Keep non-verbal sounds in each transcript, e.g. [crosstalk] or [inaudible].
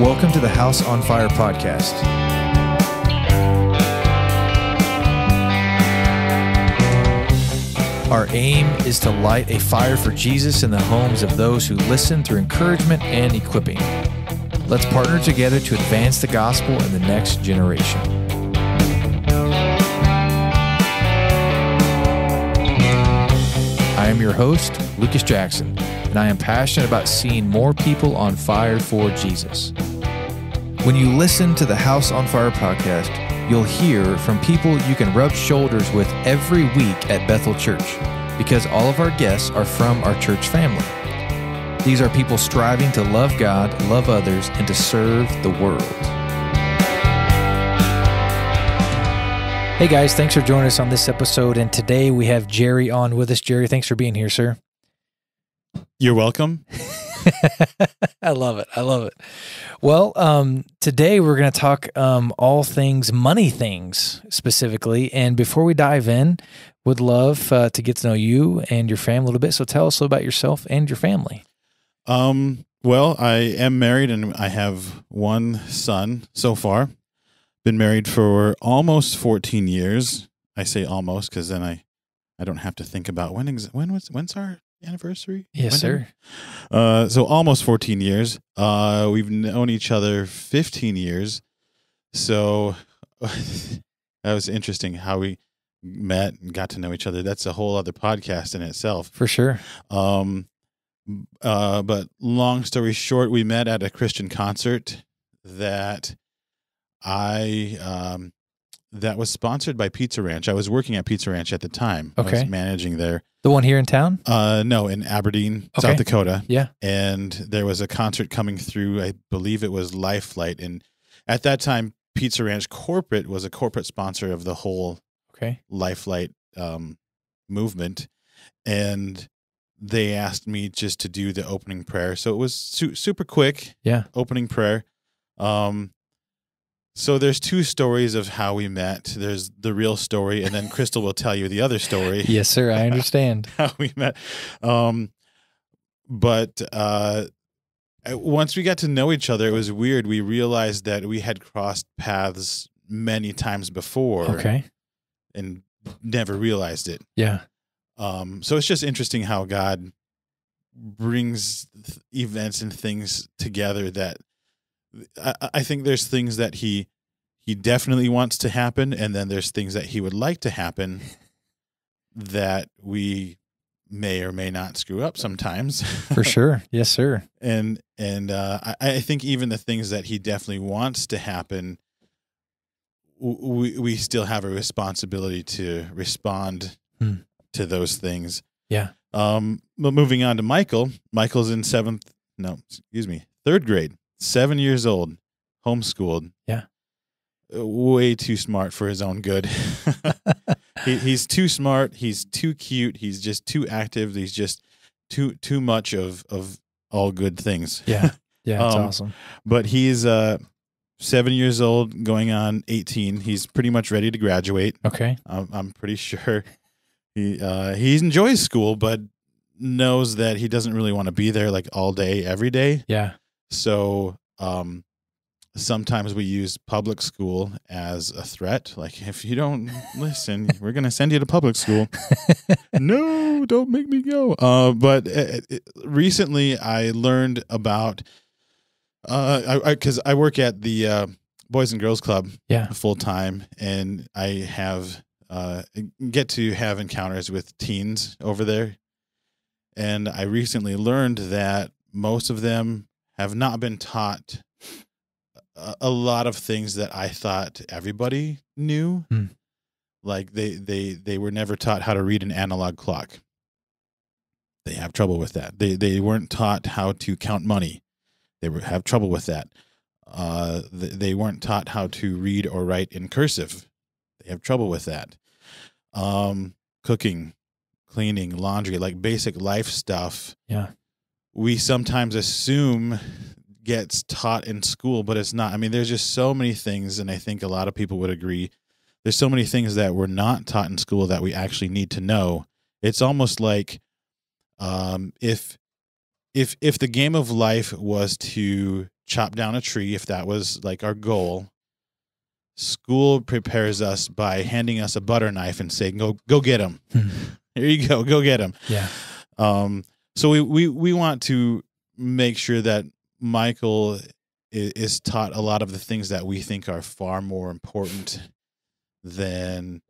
Welcome to the House on Fire podcast. Our aim is to light a fire for Jesus in the homes of those who listen through encouragement and equipping. Let's partner together to advance the gospel in the next generation. I am your host, Lucas Jackson, and I am passionate about seeing more people on fire for Jesus. When you listen to the House on Fire podcast, you'll hear from people you can rub shoulders with every week at Bethel Church because all of our guests are from our church family. These are people striving to love God, love others, and to serve the world. Hey guys, thanks for joining us on this episode. And today we have Jerry on with us. Jerry, thanks for being here, sir. You're welcome. [laughs] [laughs] I love it. I love it. Well, um, today we're going to talk um, all things money things specifically. And before we dive in, would love uh, to get to know you and your family a little bit. So tell us a little about yourself and your family. Um, well, I am married and I have one son so far. Been married for almost 14 years. I say almost because then I, I don't have to think about when ex- when was when's our anniversary? Yes, sir. Uh, so almost 14 years. Uh, we've known each other 15 years. So [laughs] that was interesting how we met and got to know each other. That's a whole other podcast in itself. For sure. Um, uh, but long story short, we met at a Christian concert that I um, that was sponsored by Pizza Ranch. I was working at Pizza Ranch at the time. I Okay. was managing there. The one here in town? Uh, no, in Aberdeen, Okay. South Dakota. Yeah. And there was a concert coming through. I believe it was Lifelight, and at that time, Pizza Ranch corporate was a corporate sponsor of the whole Okay. Lifelight um, movement, and they asked me just to do the opening prayer. So it was su- super quick. Yeah. Opening prayer. Um, so there's two stories of how we met. There's the real story, and then Crystal will tell you the other story [laughs] Yes, sir. I understand. [laughs] how we met. Um, but uh, once we got to know each other, it was weird. We realized that we had crossed paths many times before Okay. and never realized it. Yeah. Um, so it's just interesting how God brings th- events and things together that I, I think there's things that he he definitely wants to happen, and then there's things that he would like to happen [laughs] that we may or may not screw up sometimes. For [laughs] sure. Yes, sir. and and uh, I, I think even the things that he definitely wants to happen, we we still have a responsibility to respond Hmm. to those things. Yeah. Um. But moving on to Michael. Michael's in seventh. No, excuse me, third grade. Seven years old, homeschooled. Yeah. Uh, Way too smart for his own good. [laughs] he, he's too smart. He's too cute. He's just too active. He's just too too much of of all good things. Yeah. [laughs] Yeah. That's Um, awesome. But he's uh seven years old, going on eighteen. He's pretty much ready to graduate. Okay. I'm, I'm pretty sure he uh, he enjoys school, but knows that he doesn't really want to be there like all day, every day. Yeah. So um, sometimes we use public school as a threat. Like if you don't listen, we're gonna send you to public school. [laughs] no, don't make me go. Uh, but uh, uh, recently, I learned about uh, I because I, work at the uh, Boys and Girls Club Yeah. full time, and I have uh, get to have encounters with teens over there. And I recently learned that most of them have not been taught a, a lot of things that I thought everybody knew. Hmm. Like they they they were never taught how to read an analog clock. They have trouble with that. They they weren't taught how to count money. They were, have trouble with that. Uh, th- they weren't taught how to read or write in cursive. They have trouble with that. Um, cooking, cleaning, laundry, like basic life stuff. Yeah. We sometimes assume gets taught in school, but it's not. I mean, there's just so many things, and I think a lot of people would agree. There's so many things that were not taught in school that we actually need to know. It's almost like um, if if if the game of life was to chop down a tree if that was like our goal. School prepares us by handing us a butter knife and saying, "Go, go get him. [laughs] Here you go. Go get him." Yeah. Um, so we, we we want to make sure that Michael is, is taught a lot of the things that we think are far more important than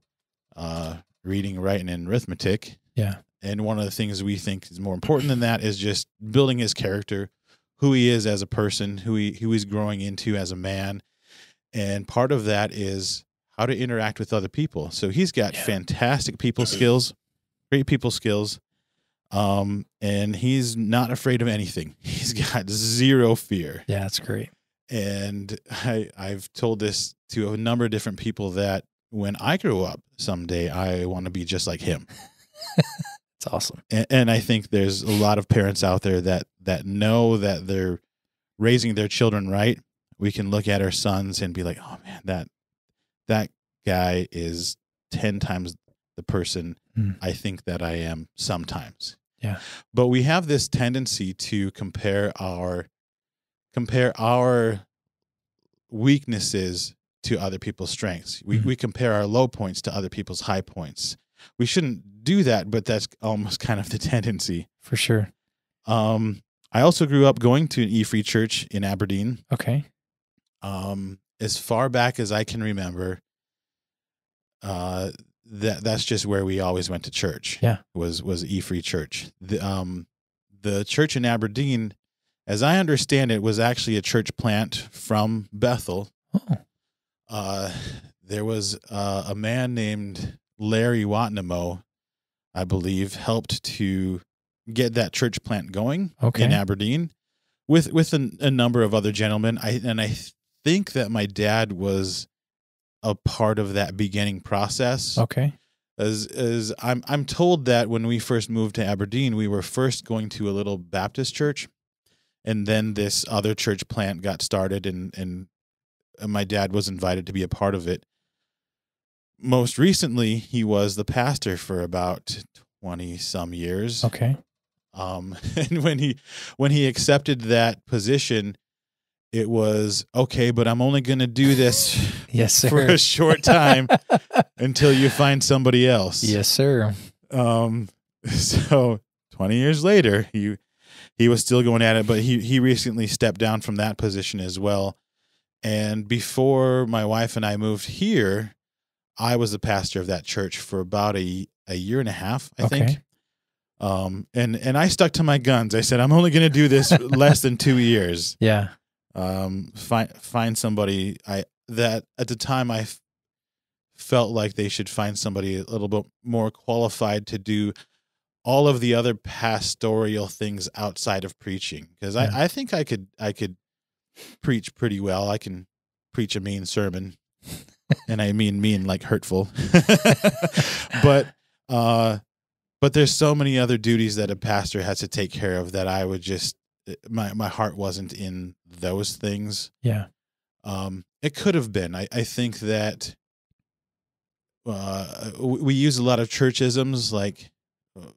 uh, reading, writing, and arithmetic. Yeah. And one of the things we think is more important than that is just building his character, who he is as a person, who he who he's growing into as a man. And part of that is how to interact with other people. So he's got Yeah. fantastic people skills, great people skills. Um, and he's not afraid of anything. [laughs] He's got zero fear. Yeah, that's great. And I I've told this to a number of different people that when I grow up someday, I want to be just like him. [laughs] It's awesome. and, and I think there's a lot of parents out there that that know that they're raising their children right. We can look at our sons and be like, "Oh man, that that guy is ten times the person Hmm. I think that I am sometimes." Yeah. But we have this tendency to compare our compare our weaknesses to other people's strengths. We Mhm. we compare our low points to other people's high points. We shouldn't do that, but that's almost [laughs] kind of the tendency. For sure. Um, I also grew up going to an E Free Church in Aberdeen. Okay. Um, as far back as I can remember, uh, that that's just where we always went to church. Yeah. was was E Free Church. The um, the church in Aberdeen, as I understand it, was actually a church plant from Bethel. Oh. Uh, there was uh, a man named Larry Watnamo, I believe, helped to get that church plant going Okay. in Aberdeen with with a, a number of other gentlemen. I and I think that my dad was a part of that beginning process. Okay. As as I'm I'm told that when we first moved to Aberdeen, we were first going to a little Baptist church, and then this other church plant got started, and and my dad was invited to be a part of it. Most recently, he was the pastor for about twenty some years. Okay. Um, [laughs] and when he when he accepted that position, it was okay, but I'm only going to do this [laughs] Yes, [laughs] sir. for a short time [laughs] until you find somebody else. yes, sir. Um. So 20 years later, he he was still going at it, but he he recently stepped down from that position as well. And before my wife and I moved here, I was the pastor of that church for about a a year and a half, I think. Um, and and I stuck to my guns. I said I'm only going to do this less than two years. Yeah. Um, find find somebody I that at the time I f- felt like they should find somebody a little bit more qualified to do all of the other pastoral things outside of preaching because Yeah. I I think I could I could preach pretty well. I can preach a mean sermon, and I mean mean like hurtful, [laughs] but uh but there's so many other duties that a pastor has to take care of that I would just eh, my my heart wasn't in those things. Yeah. Um, it could have been. I I think that uh, we use a lot of churchisms like uh,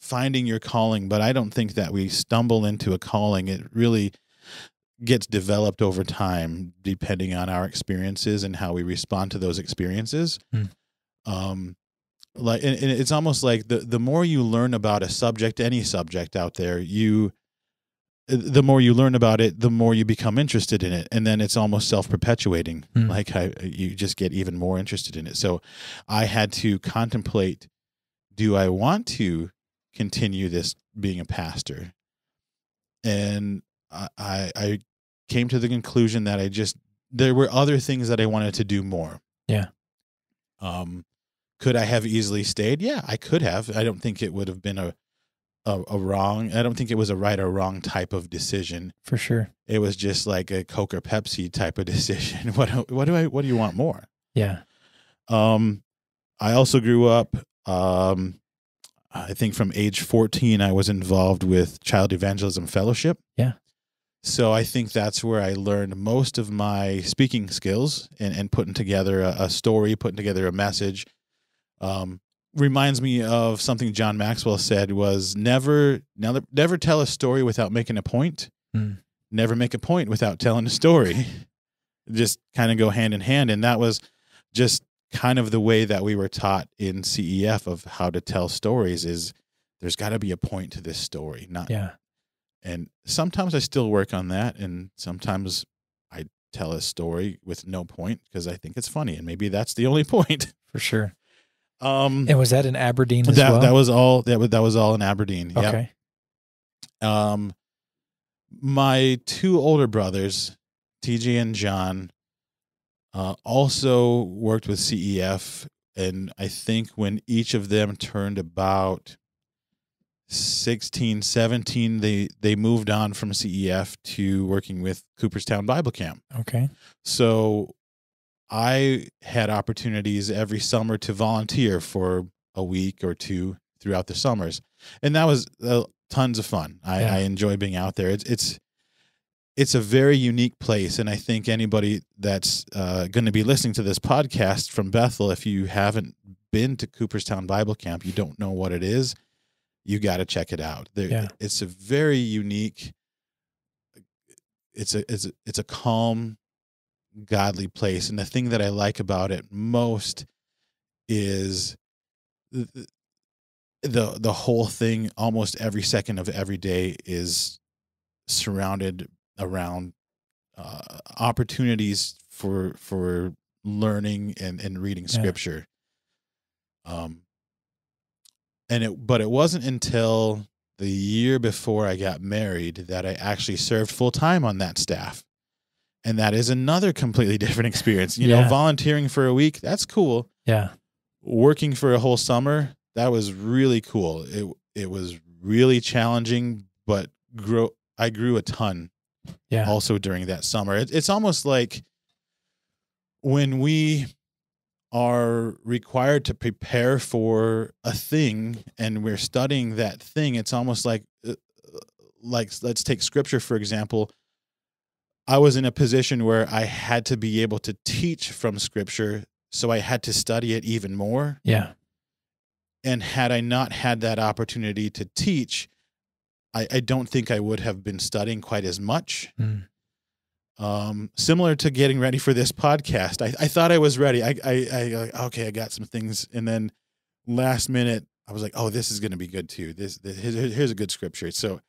finding your calling, but I don't think that we stumble into a calling. It really gets developed over time, depending on our experiences and how we respond to those experiences. Hmm. Um, like and, and it's almost like the the more you learn about a subject any subject out there you the more you learn about it the more you become interested in it and then it's almost self-perpetuating Hmm. like I, you just get even more interested in it so i had to contemplate do i want to continue this being a pastor and i i, I came to the conclusion that i just there were other things that i wanted to do more Yeah. um could I have easily stayed? Yeah, I could have. I don't think it would have been a, a a wrong. I don't think it was a right or wrong type of decision. For sure. It was just like a Coke or Pepsi type of [laughs] decision. What what do I what do you want more? Yeah. Um, I also grew up. Um, I think from age fourteen, I was involved with Child Evangelism Fellowship. Yeah. So I think that's where I learned most of my speaking skills and, and putting together a, a story, putting together a message. Um, reminds me of something John Maxwell said was never never never tell a story without making a point. Hmm. never make a point without telling a story. [laughs] just kind of go hand in hand. And that was just kind of the way that we were taught in CEF of how to tell stories is there's got to be a point to this story. Not Yeah. and sometimes I still work on that and sometimes I tell a story with no point because I think it's funny and maybe that's the only [laughs] point. For sure. Um And was that in Aberdeen as that well? that was all that was that was all in Aberdeen. Yep. okay. Um, my two older brothers, TJ and John, uh, also worked with CEF, and I think when each of them turned about 16, 17, they they moved on from CEF to working with Cooperstown Bible Camp. Okay. So I had opportunities every summer to volunteer for a week or two throughout the summers, and that was uh, tons of fun. I, Yeah. I enjoy being out there. It's it's it's a very unique place, and I think anybody that's uh, going to be listening to this podcast from Bethel, if you haven't been to Cooperstown Bible Camp, you don't know what it is. You got to check it out. There, Yeah. It's a very unique. It's a it's a, it's a calm, godly place, and the thing that I like about it most is the the, the whole thing. Almost every second of every day is surrounded around uh, opportunities for for learning and and reading Yeah. scripture. Um, and it but it wasn't until the year before I got married that I actually served full time on that staff. And that is another completely [laughs] different experience. You Yeah. know, volunteering for a week, that's cool. Yeah. Working for a whole summer, that was really cool. It it was really challenging, but grow I grew a ton Yeah. also during that summer. It, it's almost like when we are required to prepare for a thing and we're studying that thing it's almost like uh, like let's take scripture for example i was in a position where i had to be able to teach from scripture so i had to study it even more Yeah. and had i not had that opportunity to teach i, I don't think i would have been studying quite as much Mm. um, similar to getting ready for this podcast. I, I thought I was ready. I, I, I, uh, okay, I got some things, and then last minute, I was like, oh, this is going to be good too. This, this here's, here's a good scripture. So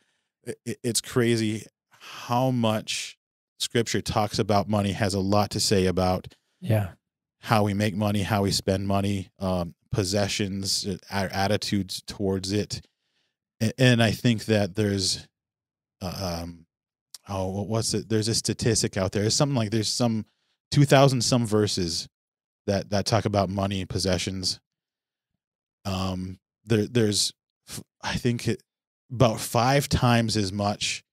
it, it's crazy how much scripture talks about money has a lot to say about Yeah. how we make money, how we spend money, um, possessions, uh, our attitudes towards it, and, and I think that there's, uh, um, oh, what's it? There's a statistic out there. It's something like there's some two thousand some verses that that talk about money and possessions. Um, there there's, I think it, about five times as much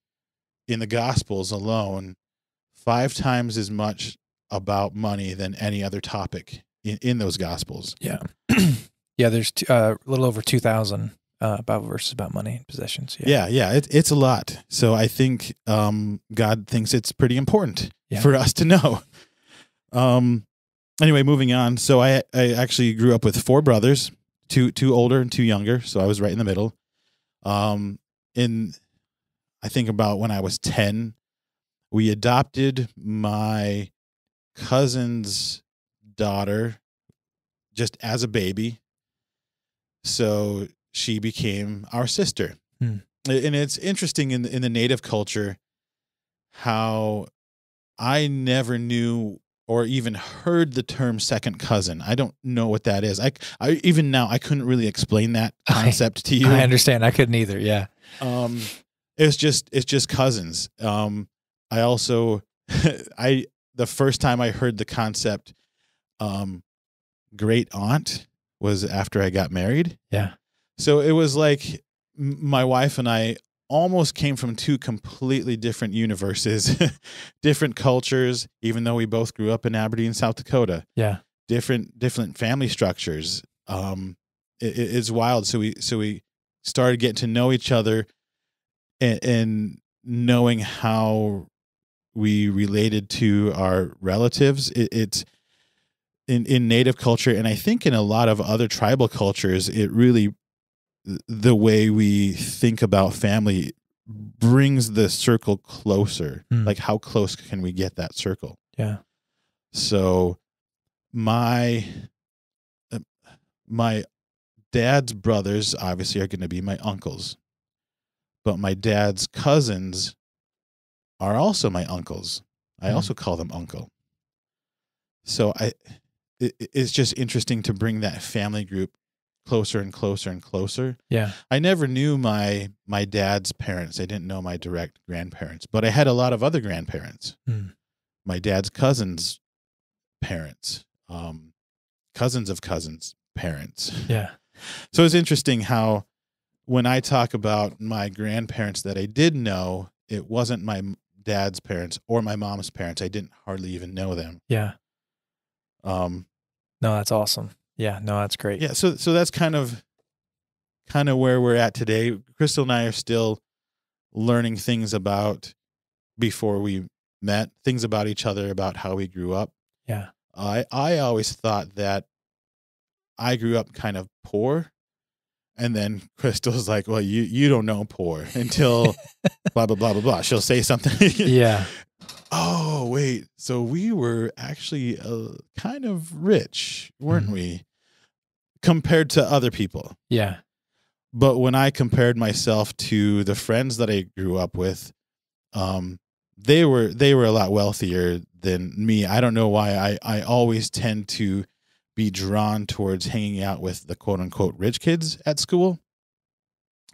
in the Gospels alone, five times as much about money than any other topic in, in those gospels. Yeah. [clears throat] yeah. There's uh, a little over 2,000 uh, Bible verses about money and possessions. Yeah. Yeah, yeah, it, it's a lot. So I think um, God thinks it's pretty important Yeah. for us to know. Um, anyway, moving on. So I I actually grew up with four brothers, two two older and two younger. So I was right in the middle. Um, in I think about when I was ten, we adopted my cousin's daughter just as a baby. So she became our sister. Hmm. And it's interesting in in the native culture how I never knew or even heard the term second cousin. I don't know what that is. I, I even now I couldn't really explain that [laughs] I- concept to you. I understand. I couldn't either. Yeah. Um, it's just it's just cousins. Um, I also [laughs] I the first time I heard the concept, um, great aunt was after I got married. Yeah. So it was like my wife and I almost came from two completely different universes, [laughs] different cultures. Even though we both grew up in Aberdeen, South Dakota, Yeah. different different family structures. Um, it, it- it's wild. So we so we started getting to know each other, and, and knowing how we related to our relatives. It, it's in in native culture, and I think in a lot of other tribal cultures, it really the way we think about family brings the circle closer. Hmm. Like how close can we get that circle? Yeah. So my uh, my dad's brothers obviously are going to be my uncles. But my dad's cousins are also my uncles. I Hmm. also call them uncle. So I it, it's just interesting to bring that family group closer and closer and closer. Yeah. I never knew my my dad's parents. I didn't know my direct grandparents, but I had a lot of other grandparents. Hmm. My dad's cousins' parents, um, cousins of cousins' parents. Yeah. [laughs] So it's interesting how when I talk about my grandparents that I did know, it wasn't my dad's parents or my mom's parents. I didn't hardly even know them. Yeah. Um, No, that's awesome. Yeah. No, that's great. yeah, so so that's kind of kind of where we're at today. Crystal and I are still learning things about before we met, things about each other, about how we grew up. Yeah. I I always thought that I grew up kind of poor. And then Crystal's like, "Well, you you don't know poor until [laughs] blah blah blah blah blah." She'll say something. [laughs] Yeah. oh wait, so we were actually uh, kind of rich, weren't Mhm. we, compared to other people? Yeah. But when I compared myself to the friends that I grew up with, um, they were they were a lot wealthier than me. I don't know why I I always tend to be drawn towards hanging out with the quote unquote rich kids at school.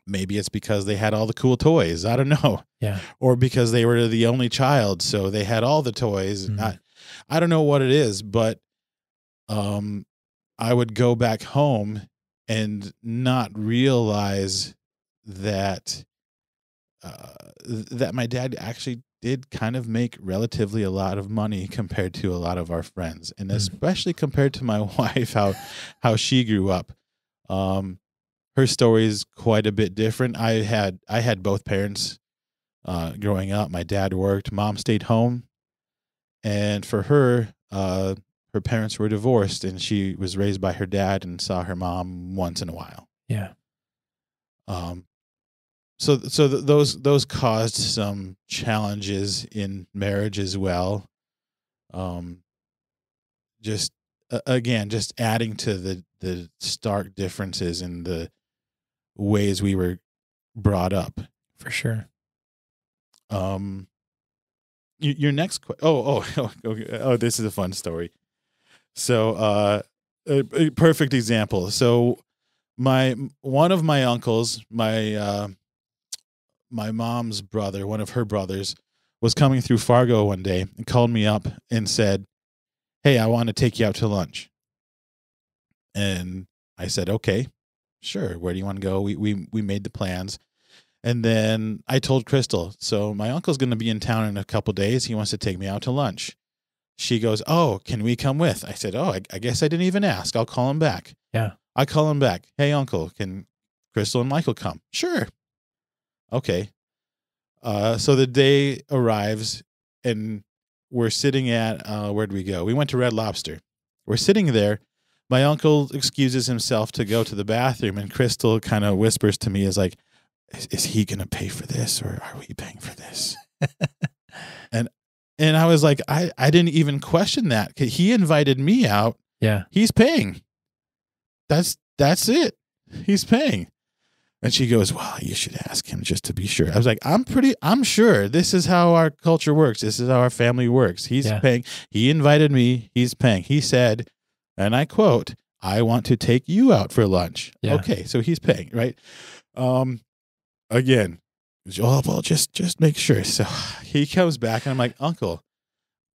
Maybe it's because they had all the cool toys. I don't know. Yeah. Or because they were the only child, so they had all the toys. Mhm. I, I don't know what it is, but um I would go back home and not realize that uh, that my dad actually did kind of make relatively a lot of money [laughs] compared to a lot of our friends, and Mm. especially compared to my [laughs] wife, how how she grew up. Um, her story is quite a bit different. I had I had both parents uh, growing up. My dad worked, mom stayed home, and for her, uh, her parents were divorced, and she was raised by her dad and saw her mom once in a while. Yeah. Um, so so th- those those caused some challenges in marriage as well. Um, just uh, again, just adding to the the stark differences in the ways we were brought up. For sure. Um, y- your next que- oh oh [laughs] okay. oh this is a fun story. So uh, a, a perfect example. So my one of my uncles, my uh, my mom's brother, one of her brothers, was coming through Fargo one day and called me up and said, "Hey, I want to take you out to lunch." And I said, "Okay, sure. Where do you want to go?" We we we made the plans. And then I told Crystal, so my uncle's going to be in town in a couple days. He wants to take me out to lunch. She goes, Oh, can we come with? I said, Oh, I, I guess I didn't even ask. I'll call him back. Yeah. I call him back. Hey, uncle, can Crystal and Michael come? Sure. Okay. Uh, so the day arrives and we're sitting at, uh, where'd we go? We went to Red Lobster. We're sitting there. My uncle excuses himself to go to the bathroom, and Crystal kind of whispers to me, is like, is, is he going to pay for this or are we paying for this? [laughs] and and I was like, I, I didn't even question that. He invited me out. Yeah. He's paying. That's that's it. He's paying. And she goes, Well, you should ask him just to be sure. I was like, I'm pretty I'm sure this is how our culture works. This is how our family works. He's Yeah. paying. He invited me. He's paying. He said, and I quote, I want to take you out for lunch. Yeah. Okay, so he's paying, right? Um again, oh well, just just make sure. So [sighs] he comes back and I'm like, Uncle,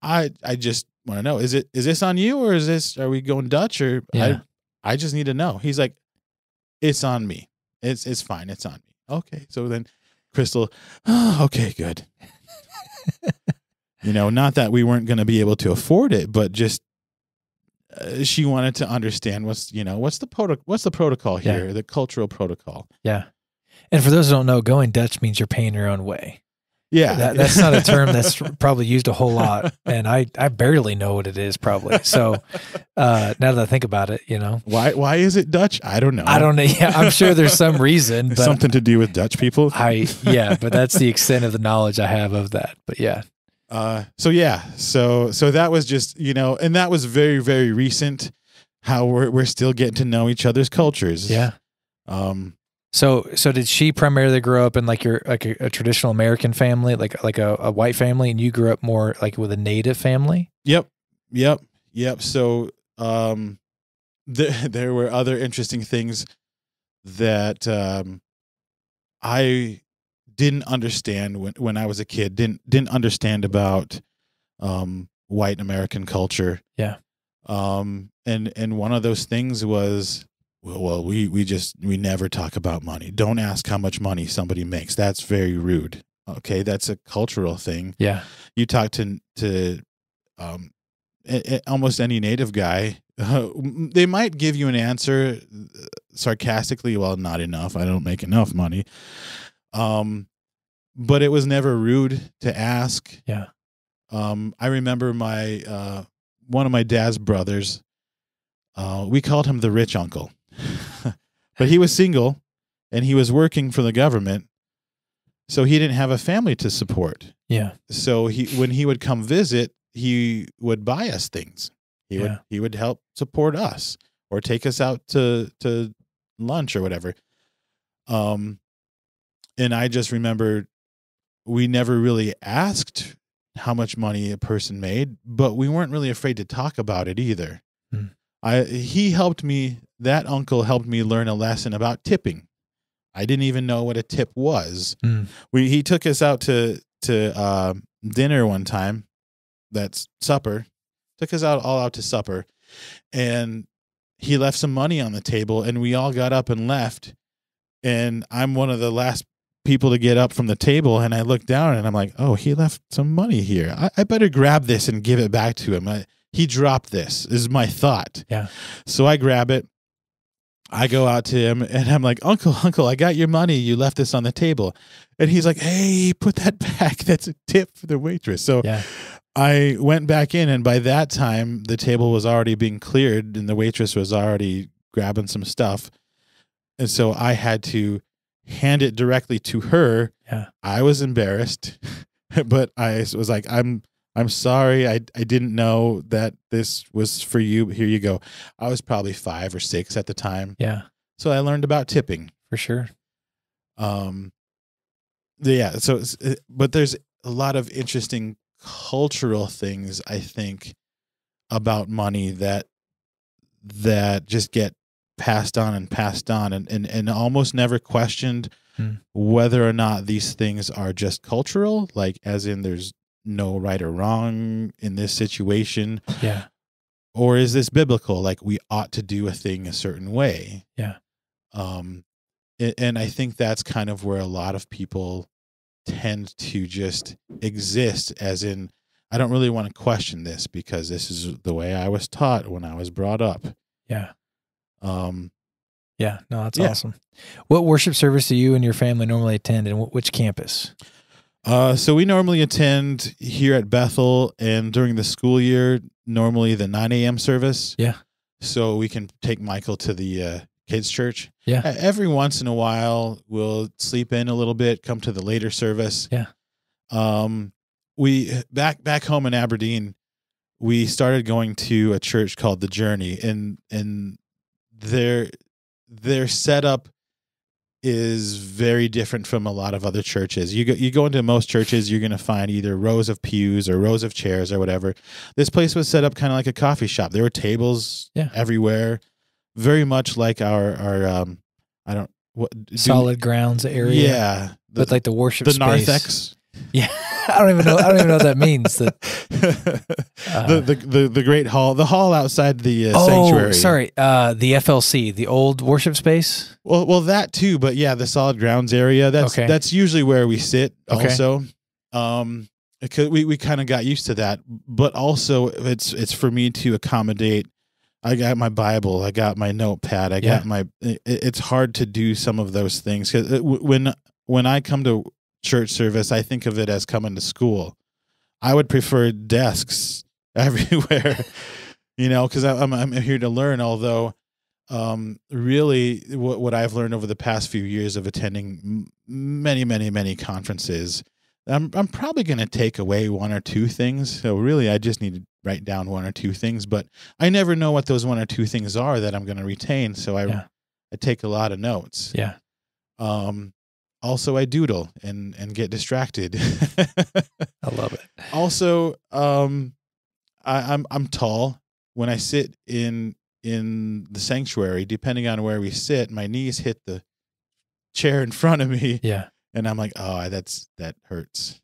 I I just want to know, is it is this on you or is this are we going Dutch or Yeah. I I just need to know. He's like, It's on me. It's it's fine. It's on me. Okay. So then Crystal, oh, okay, good. you know, not that we weren't going to be able to afford it, but just uh, she wanted to understand what's you know what's the proto- what's the protocol Yeah. here, the cultural protocol. Yeah. And for those who don't know, going Dutch means you're paying your own way. Yeah, That, that's not a term that's probably used a whole lot, and I I barely know what it is probably. So uh, now that I think about it, you know, why why is it Dutch? I don't know. I don't know. Yeah, I'm sure there's some reason, but something to do with Dutch people. I yeah, but that's the extent of the knowledge I have of that. But yeah, Uh, so yeah, so so that was just you know, and that was very very recent. How we're we're still getting to know each other's cultures. yeah. Um. So so did she primarily grow up in like your like a, a traditional American family, like like a, a white family, and you grew up more like with a native family? Yep. Yep. Yep. So um, there [laughs] there were other interesting things that um, I didn't understand when when I was a kid. Didn't didn't understand about um white American culture. Yeah. Um. And and one of those things was. Well, well, we we just we never talk about money. Don't ask how much money somebody makes. That's very rude. Okay, that's a cultural thing Yeah, you talk to to um, a- a- almost any native guy, [laughs] they might give you an answer uh, sarcastically. Well, not enough. I don't make enough money. Um, but it was never rude to ask. Yeah. Um, I remember my uh, one of my dad's brothers. Uh, we called him the rich uncle, but he was single, and he was working for the government, so he didn't have a family to support. Yeah, so he when he would come visit he would buy us things. He Yeah. would he would help support us or take us out to to lunch or whatever. Um and i just remember we never really asked how much money a person made but we weren't really afraid to talk about it either. Hmm. I he helped me that uncle helped me learn a lesson about tipping. I didn't even know what a tip was. Hmm. we he took us out to to uh, dinner one time that's supper took us out all out to supper and he left some money on the table and we all got up and left and i'm one of the last people to get up from the table and i look down and i'm like oh he left some money here. I, I better grab this and give it back to him. I, he dropped this is my thought Yeah. so i grab it I go out to him and I'm like, Uncle, Uncle, I got your money. You left this on the table. And he's like, Hey, put that [laughs] back. That's a tip for the waitress. So yeah, I went back in, and by that time, the table was already being cleared and the waitress was already grabbing some stuff. And so I had to hand it directly to her. Yeah. I was embarrassed, [laughs] but I was like, I'm. I'm sorry. I, I didn't know that this was for you. Here you go. I was probably five or six at the time. yeah, So I learned about tipping. for sure. Um, yeah. So, it's, but there's a lot of interesting cultural things I think about money that that just get passed on and passed on and and, and almost never questioned Hmm. whether or not these things are just cultural like as in there's no right or wrong in this situation Yeah, or is this biblical like we ought to do a thing a certain way Yeah. um and i think that's kind of where a lot of people tend to just exist as in i don't really want to question this because this is the way i was taught when i was brought up yeah, um yeah. No, that's Yeah. awesome. What worship service do you and your family normally attend, and which campus? Uh so we normally attend here at bethel and during the school year normally the 9 a.m service Yeah. so we can take michael to the uh kids church Yeah. Every once in a while we'll sleep in a little bit come to the later service Yeah. um we back back home in aberdeen we started going to a church called the journey and and their their setup is very different from a lot of other churches. You go you go into most churches, you're going to find either rows of pews or rows of chairs or whatever. This place was set up kind of like a coffee shop. There were tables Yeah. everywhere, very much like our our um I don't what do- Solid grounds area. Yeah, the, but like the worship the space. narthex. Yeah, [laughs] I don't even know. I don't even know what that means. That [laughs] [laughs] the, the the the great hall, the hall outside the uh, oh, sanctuary. sorry, uh, the FLC, the old worship space. Well, well, that too, but yeah, the solid grounds area. That's Okay. that's usually where we sit. Okay. Also, um, because we we kind of got used to that, but also it's it's for me to accommodate. I got my Bible. I got my notepad. I Yeah. got my. It, it's hard to do some of those things because when when I come to church service, I think of it as coming to school. I would prefer desks [laughs] everywhere, you know, because I'm I'm here to learn. Although, um, really, what what I've learned over the past few years of attending many, many, many conferences, I'm I'm probably going to take away one or two things. So really, I just need to write down one or two things, but I never know what those one or two things are that I'm going to retain. So I Yeah. I take a lot of notes. Yeah. Um, also, I doodle and and get distracted. [laughs] I love it. also, um, I, I'm I'm tall. When I sit in in the sanctuary, depending on where we sit, my knees hit the chair in front of me, Yeah. and I'm like, oh, that's that hurts.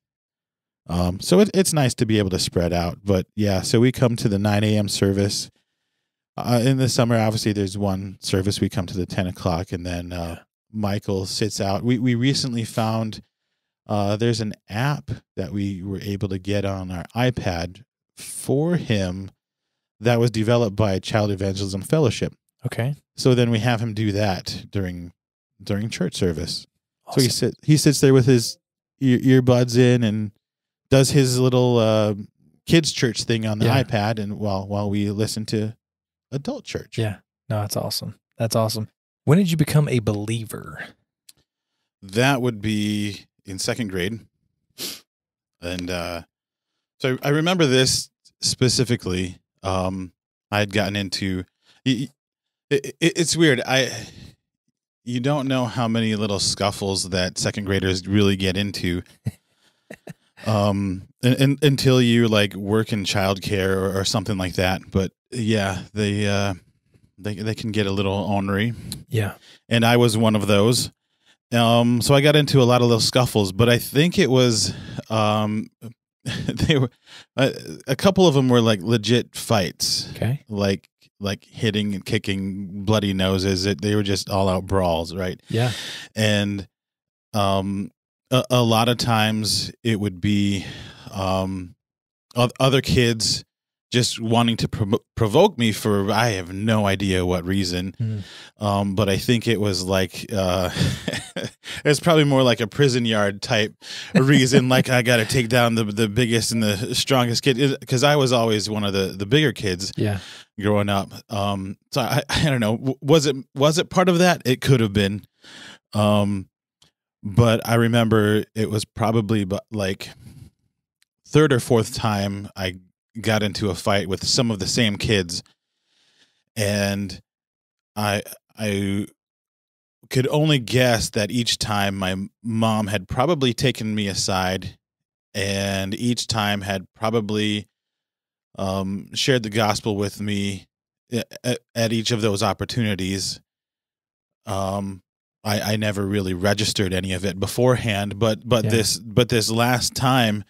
Um, so it, it's nice to be able to spread out, but yeah. So we come to the 9 a.m. service. Uh, in the summer, obviously, there's one service. We come to the 10 o'clock, and then uh, Michael sits out. We we recently found uh, there's an app that we were able to get on our iPad for him that was developed by Child Evangelism Fellowship. Okay. So then we have him do that during during church service. So he Awesome. sit he sits there with his ear, earbuds in and does his little uh, kids church thing on the Yeah. iPad, and while while we listen to adult church. Yeah. No, that's awesome. That's awesome. When did you become a believer? That would be in second grade, and uh, so I remember this specifically. Um, I had gotten into. It, it, it's weird. I you don't know how many little scuffles that second graders really get into. [laughs] um and, and, until you like work in childcare or, or something like that but yeah they uh they, they can get a little ornery Yeah. and I was one of those. Um, so I got into a lot of little scuffles, but I think it was um, [laughs] they were uh, a couple of them were like legit fights, Okay. like like hitting and kicking, bloody noses. It, they were just all out brawls, right? Yeah. and um a, a lot of times it would be um other kids just wanting to provo- provoke me for I have no idea what reason Mm. um but I think it was like uh [laughs] it's probably more like a prison yard type reason [laughs] like I got to take down the the biggest and the strongest kid cuz I was always one of the the bigger kids Yeah. growing up. Um, so I, I don't know. Was it was it part of that? It could have been. Um, but I remember it was probably but like third or fourth time I got into a fight with some of the same kids, and I I could only guess that each time my mom had probably taken me aside, and each time had probably um, shared the gospel with me at, at each of those opportunities. Um, I, I never really registered any of it beforehand, but but Yeah. this but this last time,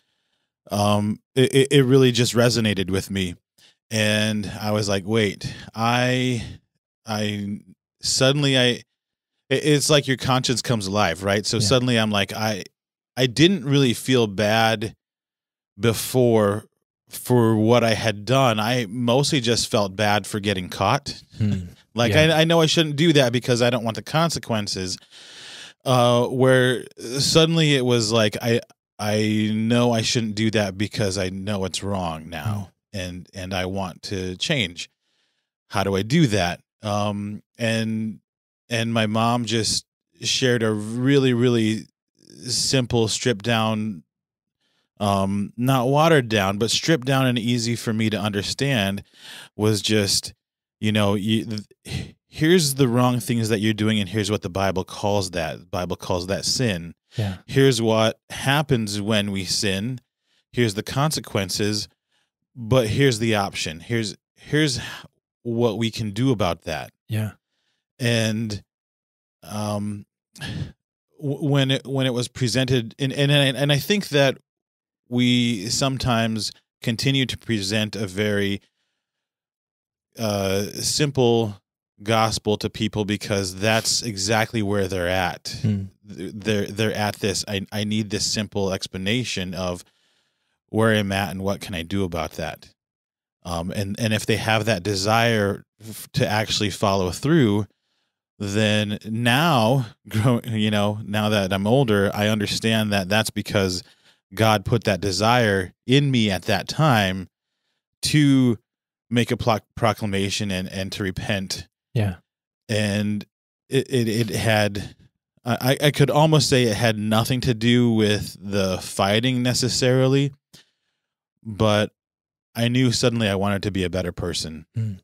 um, it, it- it really just resonated with me, and I was like, wait, I I suddenly I it's like your conscience comes alive, right? So Yeah. suddenly I'm like I I didn't really feel bad before for what I had done. I mostly just felt bad for getting caught. Hmm. [laughs] Like Yeah. I, I know I shouldn't do that because I don't want the consequences. Uh, where suddenly it was like I I know I shouldn't do that because I know it's wrong now, and and I want to change. How do I do that? Um, and and my mom just shared a really really simple, stripped down, um, not watered down, but stripped down and easy for me to understand. Was just you know you here's the wrong things that you're doing and here's what the bible calls that. The bible calls that sin. Yeah. here's what happens when we sin. Here's the consequences but here's the option. Here's here's what we can do about that. Yeah. and um when it when it was presented and and and I think that we sometimes continue to present a very uh simple gospel to people because that's exactly where they're at Hmm. they're they're at this I I need this simple explanation of where I'm at and what can I do about that um and and if they have that desire f- to actually follow through then now, [laughs] you know, now that I'm older, I understand that that's because God put that desire in me at that time to make a pro- proclamation and and to repent. Yeah. And it it, it had I, I could almost say it had nothing to do with the fighting necessarily, but I knew suddenly I wanted to be a better person. Mm.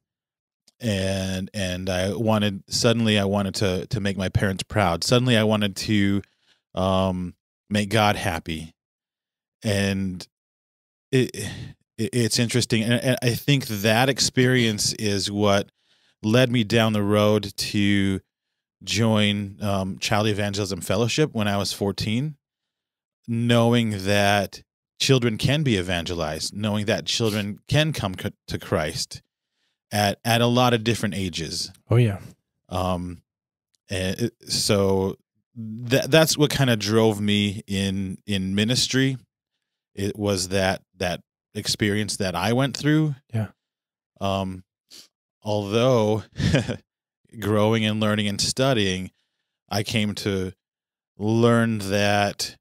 And and I wanted suddenly I wanted to to make my parents proud. Suddenly I wanted to um make God happy. And it, it it's interesting and, and I think that experience is what led me down the road to join um, Child Evangelism Fellowship when I was 14, knowing that children can be evangelized, knowing that children can come c- to Christ at at a lot of different ages. Oh yeah. Um, and so that that's what kind of drove me in in ministry. It was that that experience that I went through. Yeah. Um, although [laughs] growing and learning and studying, I came to learn that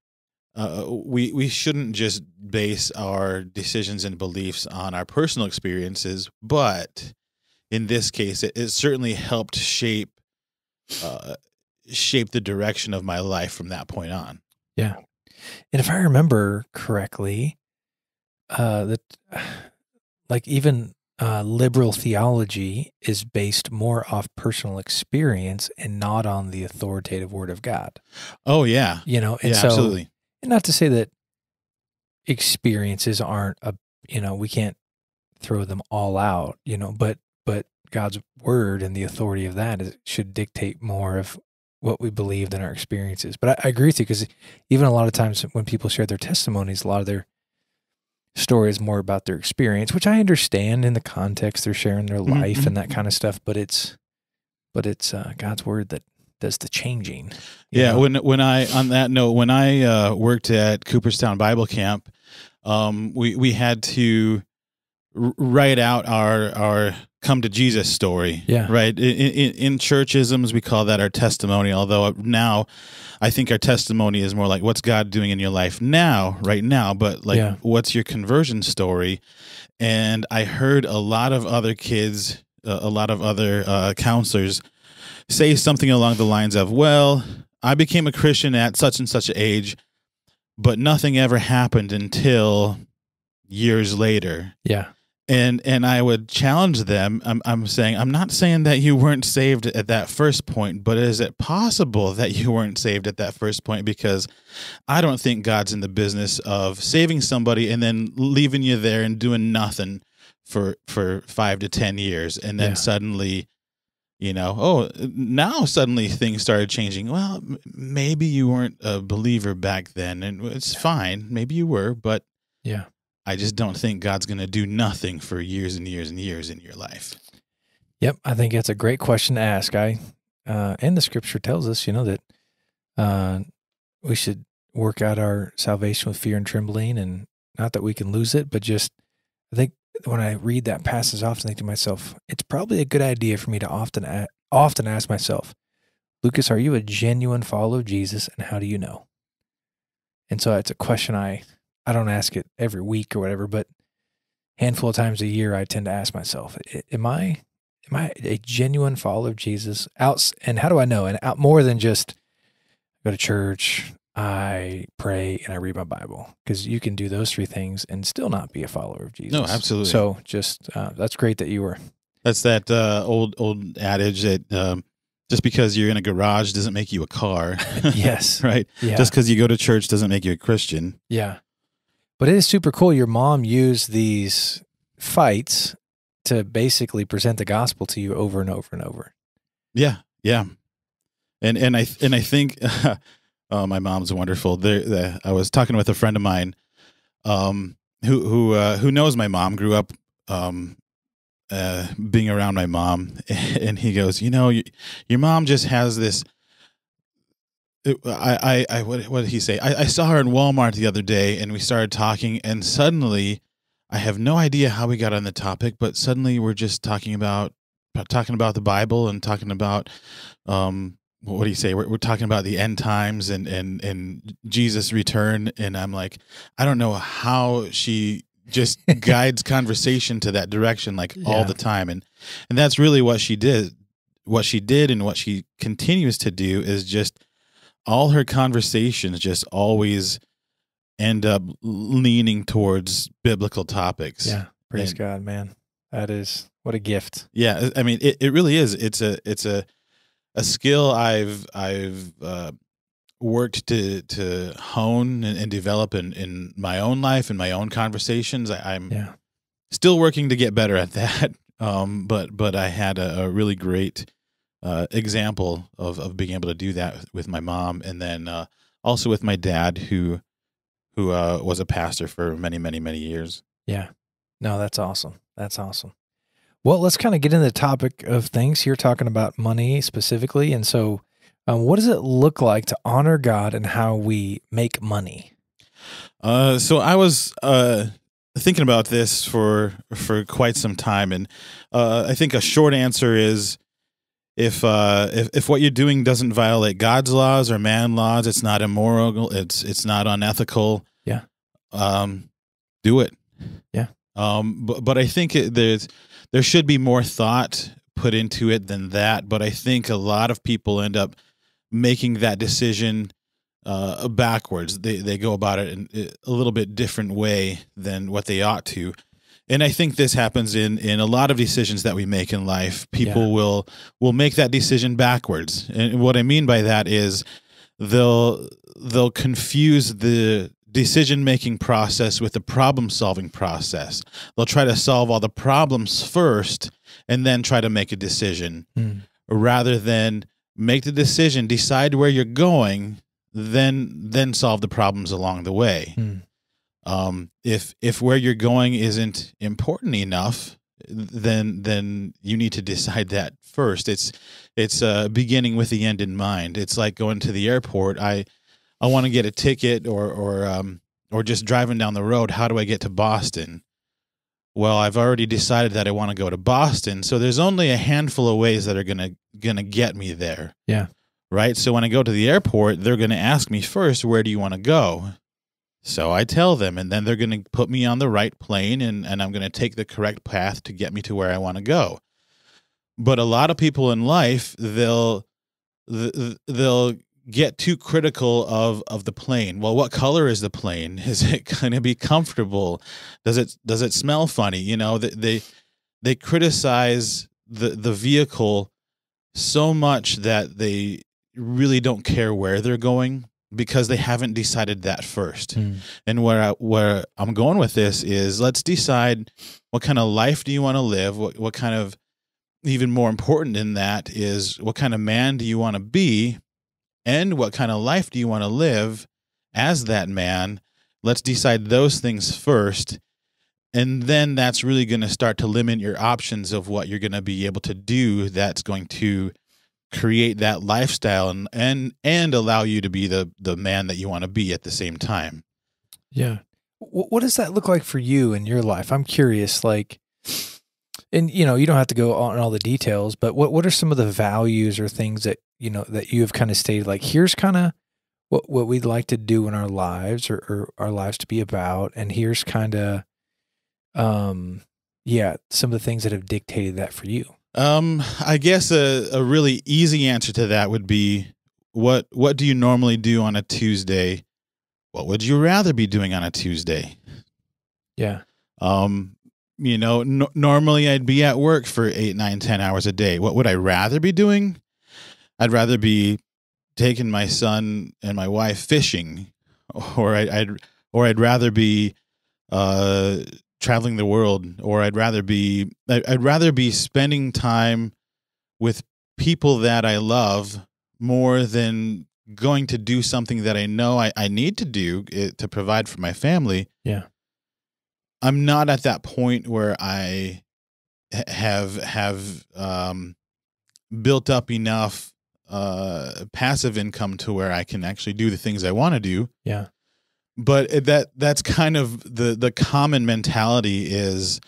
uh, we we shouldn't just base our decisions and beliefs on our personal experiences, but in this case, it, it certainly helped shape uh, shape the direction of my life from that point on. Yeah. And if I remember correctly, uh, that [sighs] like even uh, liberal theology is based more off personal experience and not on the authoritative word of God. Oh yeah, You know, and yeah, so absolutely. and not to say that experiences aren't a you know we can't throw them all out you know but but god's word and the authority of that is, should dictate more of what we believe than our experiences but i, I agree with you because even a lot of times when people share their testimonies a lot of their story is more about their experience which i understand in the context they're sharing their Mhm, life and that mhm. kind of stuff but it's but it's uh, god's word that does the changing Yeah, know? when when I on that note, when I uh, worked at Cooperstown Bible Camp, um, we we had to write out our our come to Jesus story. Yeah. right. In, in, in churchisms, we call that our testimony. Although now, I think our testimony is more like what's God doing in your life now, right now. But like, Yeah. what's your conversion story? And I heard a lot of other kids, uh, a lot of other uh, counselors say something along the lines of, "Well, I became a Christian at such and such an age, but nothing ever happened until years later." yeah And and I would challenge them. I'm I'm saying I'm not saying that you weren't saved at that first point, but is it possible that you weren't saved at that first point? Because I don't think God's in the business of saving somebody and then leaving you there and doing nothing for for five to ten years, and then Yeah. suddenly you know, oh, now suddenly things started changing. Well, m- maybe you weren't a believer back then, and it's fine. Maybe you were, but yeah I just don't think God's going to do nothing for years and years and years in your life. Yep, I think that's a great question to ask. I uh, and the scripture tells us, you know, that uh, we should work out our salvation with fear and trembling, and not that we can lose it, but just I think when I read that passage, I often think to myself, it's probably a good idea for me to often a- often ask myself, Lucas, are you a genuine follower of Jesus, and how do you know? And so it's a question I I don't ask it every week or whatever, but handful of times a year I tend to ask myself, am I am I a genuine follower of Jesus? Out and how do I know? And out more than just go to church, I pray and I read my Bible because you can do those three things and still not be a follower of Jesus. No, absolutely. So just uh, that's great that you were. That's that uh, old old adage that um, just because you're in a garage doesn't make you a car. [laughs] Yes. [laughs] right. Yeah. Just because you go to church doesn't make you a Christian. yeah. But it is super cool. Your mom used these fights to basically present the gospel to you over and over and over. Yeah, yeah. And and I and I think [laughs] oh, my mom's wonderful. There, the, I was talking with a friend of mine, um, who who uh, who knows my mom. Grew up um, uh, being around my mom, [laughs] and he goes, you know, you, your mom just has this. It- I, I, I, what, what did he say? I, I saw her in Walmart the other day, and we started talking, and suddenly, I have no idea how we got on the topic, but suddenly we're just talking about talking about the Bible and talking about um, what do you say? We're, we're talking about the end times and and and Jesus' return, and I'm like, I don't know how she just [laughs] guides conversation to that direction like Yeah. all the time, and and that's really what she did. What she did and what she continues to do is just all her conversations just always end up leaning towards biblical topics. Yeah. Praise And- God, man. That is what a gift. Yeah, I mean, it, it really is. It's a it's a a skill I've I've uh, worked to to hone and, and develop in, in my own life and my own conversations. I, I'm Yeah. still working to get better at that. [laughs] Um, but but I had a, a really great uh, example of of being able to do that with my mom, and then uh, also with my dad, who who uh, was a pastor for many many many years. Yeah. No, that's awesome. That's awesome. Well, let's kind of get into the topic of things here, talking about money specifically. And so, um, what does it look like to honor God and how we make money? Uh, so I was uh, thinking about this for for quite some time, and uh, I think a short answer is if uh, if if what you're doing doesn't violate God's laws or man laws, it's not immoral, it's it's not unethical. Yeah. Um, do it. Yeah. Um, but but I think it, there's there should be more thought put into it than that. But I think a lot of people end up making that decision uh, backwards. They they go about it in a little bit different way than what they ought to. And I think this happens in in a lot of decisions that we make in life. People Yeah. will will make that decision backwards. And what I mean by that is they'll they'll confuse the decision making process with the problem solving process. They'll try to solve all the problems first and then try to make a decision Hmm. rather than make the decision, decide where you're going, then then solve the problems along the way. Hmm. Um, if if where you're going isn't important enough, then then you need to decide that first. It's it's uh, beginning with the end in mind. It's like going to the airport. I I want to get a ticket or or um, or just driving down the road. How do I get to Boston? Well, I've already decided that I want to go to Boston, so there's only a handful of ways that are gonna gonna get me there. Yeah. Right. So when I go to the airport, they're gonna ask me first, "Where do you want to go?" So I tell them, and then they're going to put me on the right plane, and, and I'm going to take the correct path to get me to where I want to go. But a lot of people in life, they'll they'll get too critical of of the plane. Well, what color is the plane? [laughs] Is it going to be comfortable? Does it does it smell funny? You know, they they, they criticize the the vehicle so much that they really don't care where they're going because they haven't decided that first. Hmm. And where I, where I'm going with this is let's decide what kind of life do you want to live? What what kind of even more important than that is what kind of man do you want to be and what kind of life do you want to live as that man? Let's decide those things first. And then that's really going to start to limit your options of what you're going to be able to do that's going to create that lifestyle and and and allow you to be the the man that you want to be at the same time. Yeah. Wh- What does that look like for you in your life? I'm curious, like, and you know, you don't have to go on all the details, but what what are some of the values or things that you know that you have kind of stated? Like, here's kind of what what we'd like to do in our lives, or, or our lives to be about, and here's kind of, um, yeah, some of the things that have dictated that for you. Um, I guess a, a really easy answer to that would be what what do you normally do on a Tuesday? What would you rather be doing on a Tuesday? Yeah. Um, you know, n- normally I'd be at work for eight, nine, ten hours a day. What would I rather be doing? I'd rather be taking my son and my wife fishing, [laughs] or I, I'd or I'd rather be uh, traveling the world, or I'd rather be I'd rather be spending time with people that I love more than going to do something that I know I, I need to do eh, to provide for my family. Yeah. I'm not at that point where I have have um, built up enough uh, passive income to where I can actually do the things I want to do. Yeah. But that that's kind of the the common mentality is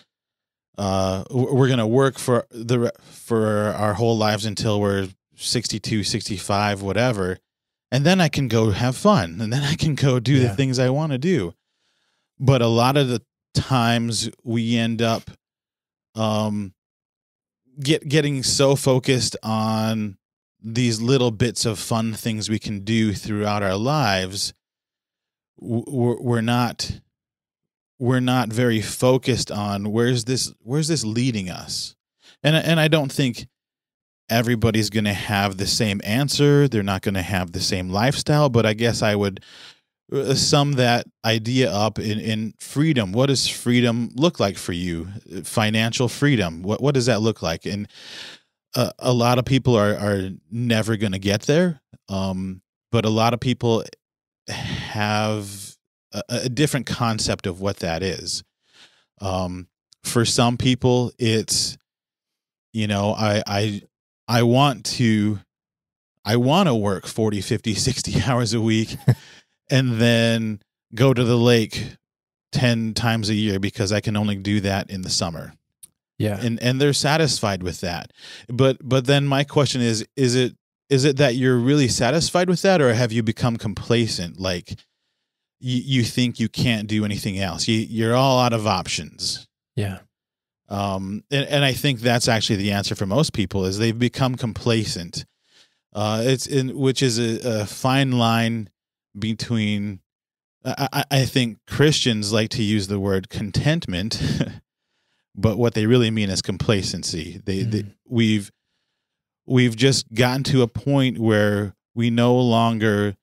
uh, we're going to work for the for our whole lives until we're 62, 65, whatever, and then I can go have fun, and then I can go do Yeah. the things I want to do. But a lot of the times we end up um get getting so focused on these little bits of fun things we can do throughout our lives we're, not we're not very focused on where's this where's this leading us? And I- and I don't think everybody's going to have the same answer they're not going to have the same lifestyle but I guess I would uh, sum that idea up in in freedom. What does freedom look like for you? Financial freedom what what does that look like? And uh, a lot of people are are never going to get there um but a lot of people have a, a different concept of what that is. Um for some people it's you know i i i want to i want to work 40 50 [laughs] 60 hours a week [laughs] and then go to the lake 10 times a year because i can only do that in the summer. Yeah. and and they're satisfied with that. But but then my question is is it is it that you're really satisfied with that or have you become complacent? Like you, you think you can't do anything else. You, you're all out of options. Yeah. um and, and i think that's actually the answer for most people is they've become complacent. Uh it's in which is a, a fine line between I, I I think christians like to use the word contentment [laughs] but what they really mean is complacency. They, they Mhm. we've we've just gotten to a point where we no longer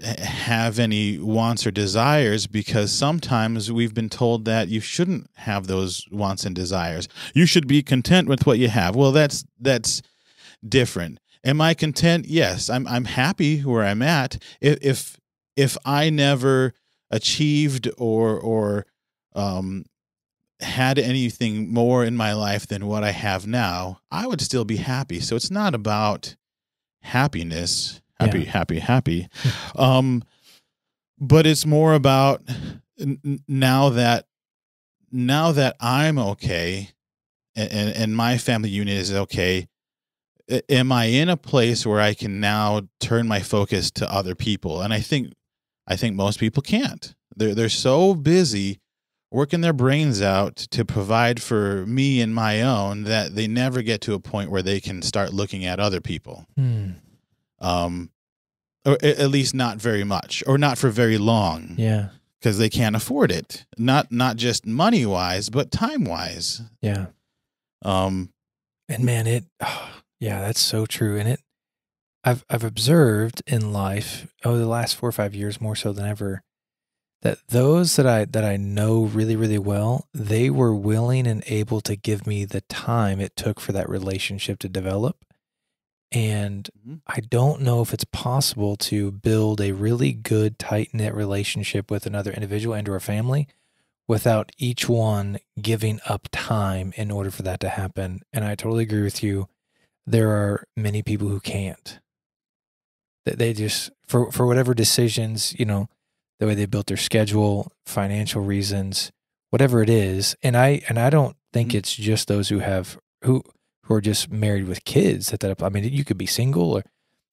have any wants or desires because sometimes we've been told that you shouldn't have those wants and desires. You should be content with what you have. Well, that's that's different. Am I content? Yes, I'm I'm happy where I'm at. If if if I never achieved or or um had anything more in my life than what I have now, I would still be happy. So it's not about happiness, happy, Yeah. happy, happy. [laughs] um, but it's more about now that now that I'm okay and, and, and my family unit is okay. Am I in a place where I can now turn my focus to other people? And I think, I think most people can't. They're they're so busy working their brains out to provide for me and my own that they never get to a point where they can start looking at other people Hmm. um or at least not very much or not for very long Yeah. because they can't afford it not not just money wise but time wise Yeah. um And man, it [sighs] yeah, that's so true. And it I've I've observed in life over the last four or five years more so than ever that those that I that I know really, really well, they were willing and able to give me the time it took for that relationship to develop. And Mhm. I don't know if it's possible to build a really good, tight knit relationship with another individual and or a family without each one giving up time in order for that to happen. And I totally agree with you. There are many people who can't. That they just for for whatever decisions, you know, the way they built their schedule, financial reasons, whatever it is. And I and I don't think Mhm. it's just those who have who who are just married with kids that that I mean you could be single or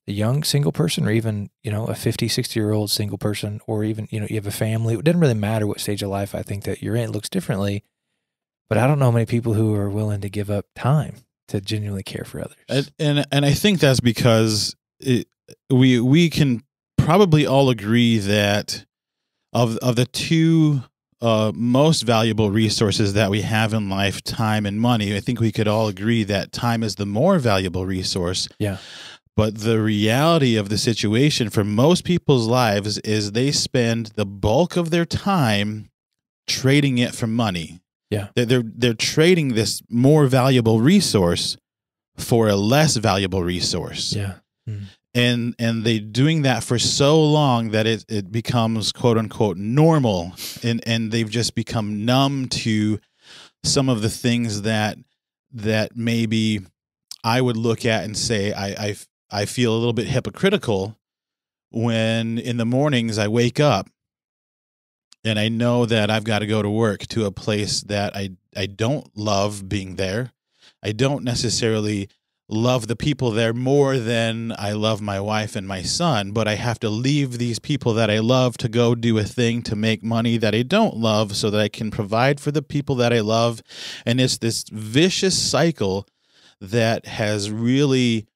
a young single person or even, you know, a 50, 60 year old single person or even, you know, you have a family. It doesn't really matter what stage of life I think that you're in. It looks differently. But I don't know many people who are willing to give up time to genuinely care for others. and and, and i think that's because it, we we can probably all agree that of of the two uh, most valuable resources that we have in life, time and money. I think we could all agree that time is the more valuable resource. Yeah. But the reality of the situation for most people's lives is they spend the bulk of their time trading it for money. Yeah. They're they're, they're trading this more valuable resource for a less valuable resource yeah. And and they doing that for so long that it it becomes quote unquote normal and and they've just become numb to some of the things that that maybe I would look at and say I I I feel a little bit hypocritical when in the mornings I wake up and I know that I've got to go to work to a place that I I don't love being there. I don't necessarily love the people there more than I love my wife and my son, but I have to leave these people that I love to go do a thing to make money that I don't love so that I can provide for the people that I love. And it's this vicious cycle that has really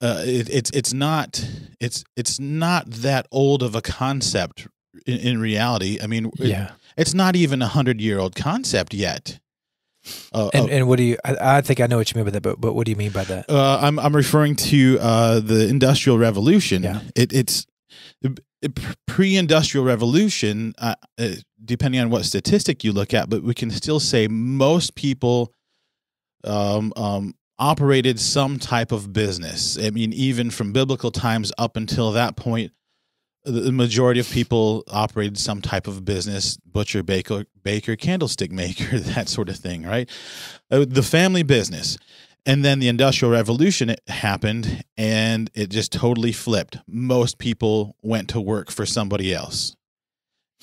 uh, it, it's it's not it's it's not that old of a concept in, in reality. I mean, it- it's not even a hundred year old concept yet. Uh, And, uh, and what do you? I, I think I know what you mean by that, but but what do you mean by that? uh, I'm I'm referring to uh, the Industrial Revolution. Yeah. It, it's it, pre-industrial revolution. Uh, uh, depending on what statistic you look at, but we can still say most people um, um, operated some type of business. I mean, even from biblical times up until that point, the majority of people operated some type of business butcher baker baker candlestick maker [laughs] that sort of thing right? Uh, the family business. And then the industrial revolution happened and it just totally flipped. Most people went to work for somebody else.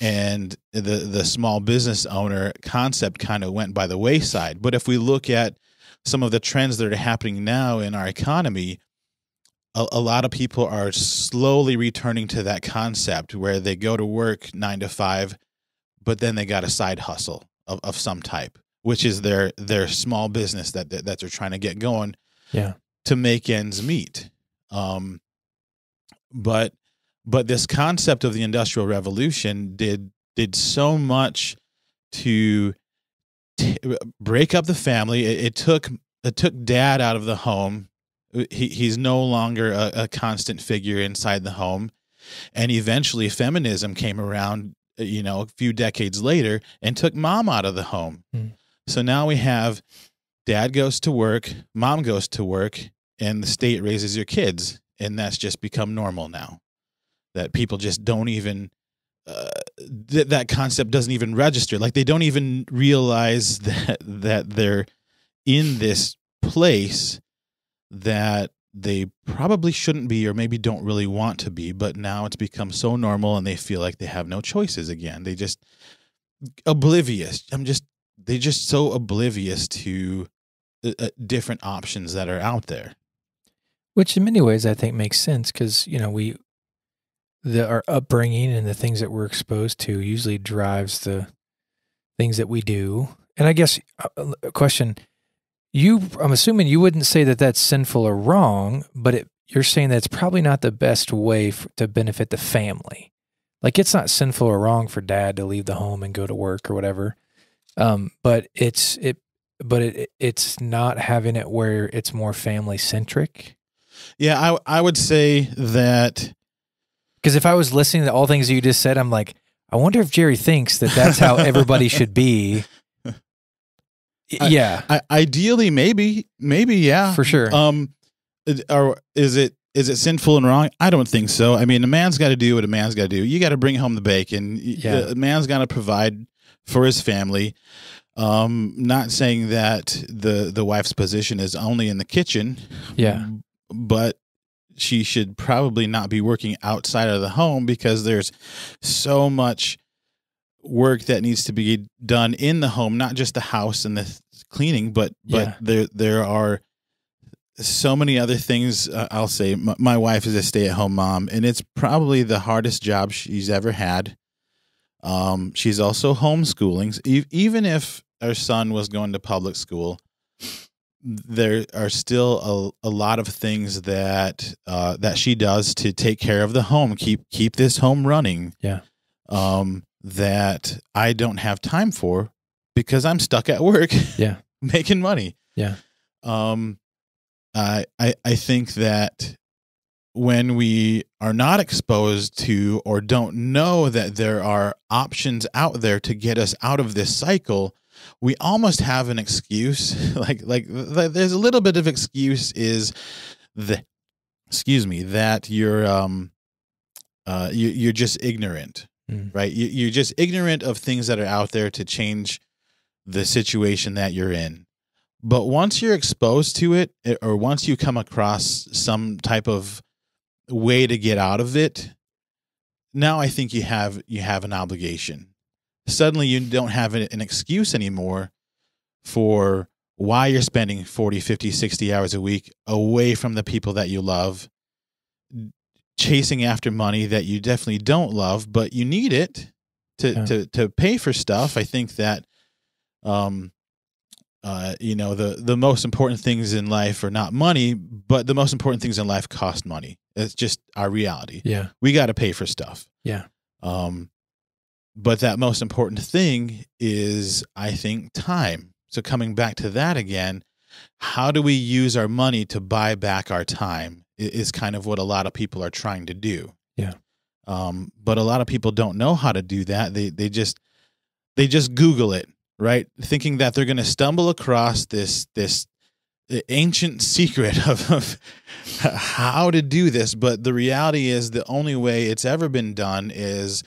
And the the small business owner concept kind of went by the wayside. But if we look at some of the trends that are happening now in our economy a, a lot of people are slowly returning to that concept where they go to work nine to five, but then they got a side hustle of, of some type, which is their their small business that, that that they're trying to get going Yeah. to make ends meet. Um, but but this concept of the industrial revolution did did so much to t- break up the family. It, it took it took dad out of the home. He, he's no longer a, a constant figure inside the home, and eventually feminism came around. You know, a few decades later, and took mom out of the home. Hmm. So now we have dad goes to work, mom goes to work, and the state raises your kids, and that's just become normal now. That people just don't even uh, th- that concept doesn't even register. Like they don't even realize [laughs] that that they're in this place that they probably shouldn't be or maybe don't really want to be but now it's become so normal and they feel like they have no choices again. They just oblivious. I'm just they're just so oblivious to uh, uh, different options that are out there. Which in many ways I think makes sense because you know we, the our upbringing and the things that we're exposed to usually drives the things that we do. And I guess uh, a question, you I'm assuming you wouldn't say that that's sinful or wrong, but it, you're saying that's probably not the best way f to benefit the family. Like it's not sinful or wrong for dad to leave the home and go to work or whatever, um, but it's it. But it, it's not having it where it's more family centric. yeah i i would say that Because if I was listening to all things you just said, I'm like, I wonder if Jerry thinks that that's how everybody [laughs] should be. I- yeah, I, ideally maybe maybe yeah for sure. Um, or is it is it sinful and wrong? I don't think so. I mean, a man's got to do what a man's got to do. You got to bring home the bacon. Yeah. A man's got to provide for his family. Um, not saying that the the wife's position is only in the kitchen. Yeah. but she should probably not be working outside of the home because there's so much work that needs to be done in the home, not just the house and the cleaning, but but Yeah. there there are so many other things. Uh, I'll say my, my wife is a stay at home mom, and it's probably the hardest job she's ever had. Um, she's also homeschooling, E- even if our son was going to public school. There are still a, a lot of things that uh, that she does to take care of the home, keep keep this home running. Yeah. Um, that I don't have time for because I'm stuck at work. [laughs] Yeah. making money. Yeah. Um, I I I think that when we are not exposed to or don't know that there are options out there to get us out of this cycle, we almost have an excuse. [laughs] like like th- there's a little bit of excuse is the excuse me that you're um uh you, you're just ignorant Mm. right you, you're just ignorant of things that are out there to change the situation that you're in but once you're exposed to it eh, or once you come across some type of way to get out of it now i think you have you have an obligation suddenly you don't have an an excuse anymore for why you're spending 40, 50, 60 hours a week away from the people that you love, chasing after money that you definitely don't love, but you need it to Yeah. to to pay for stuff. I think that um uh, you know the the most important things in life are not money, but the most important things in life cost money. It's just our reality. Yeah. We got to pay for stuff. Yeah. Um, but that most important thing is, I think, time. So coming back to that again, how do we use our money to buy back our time? Is kind of what a lot of people are trying to do. Yeah. Um, but a lot of people don't know how to do that. They they just they just Google it, right? Thinking that they're going to stumble across this this ancient secret of, of how to do this. But the reality is, the only way it's ever been done is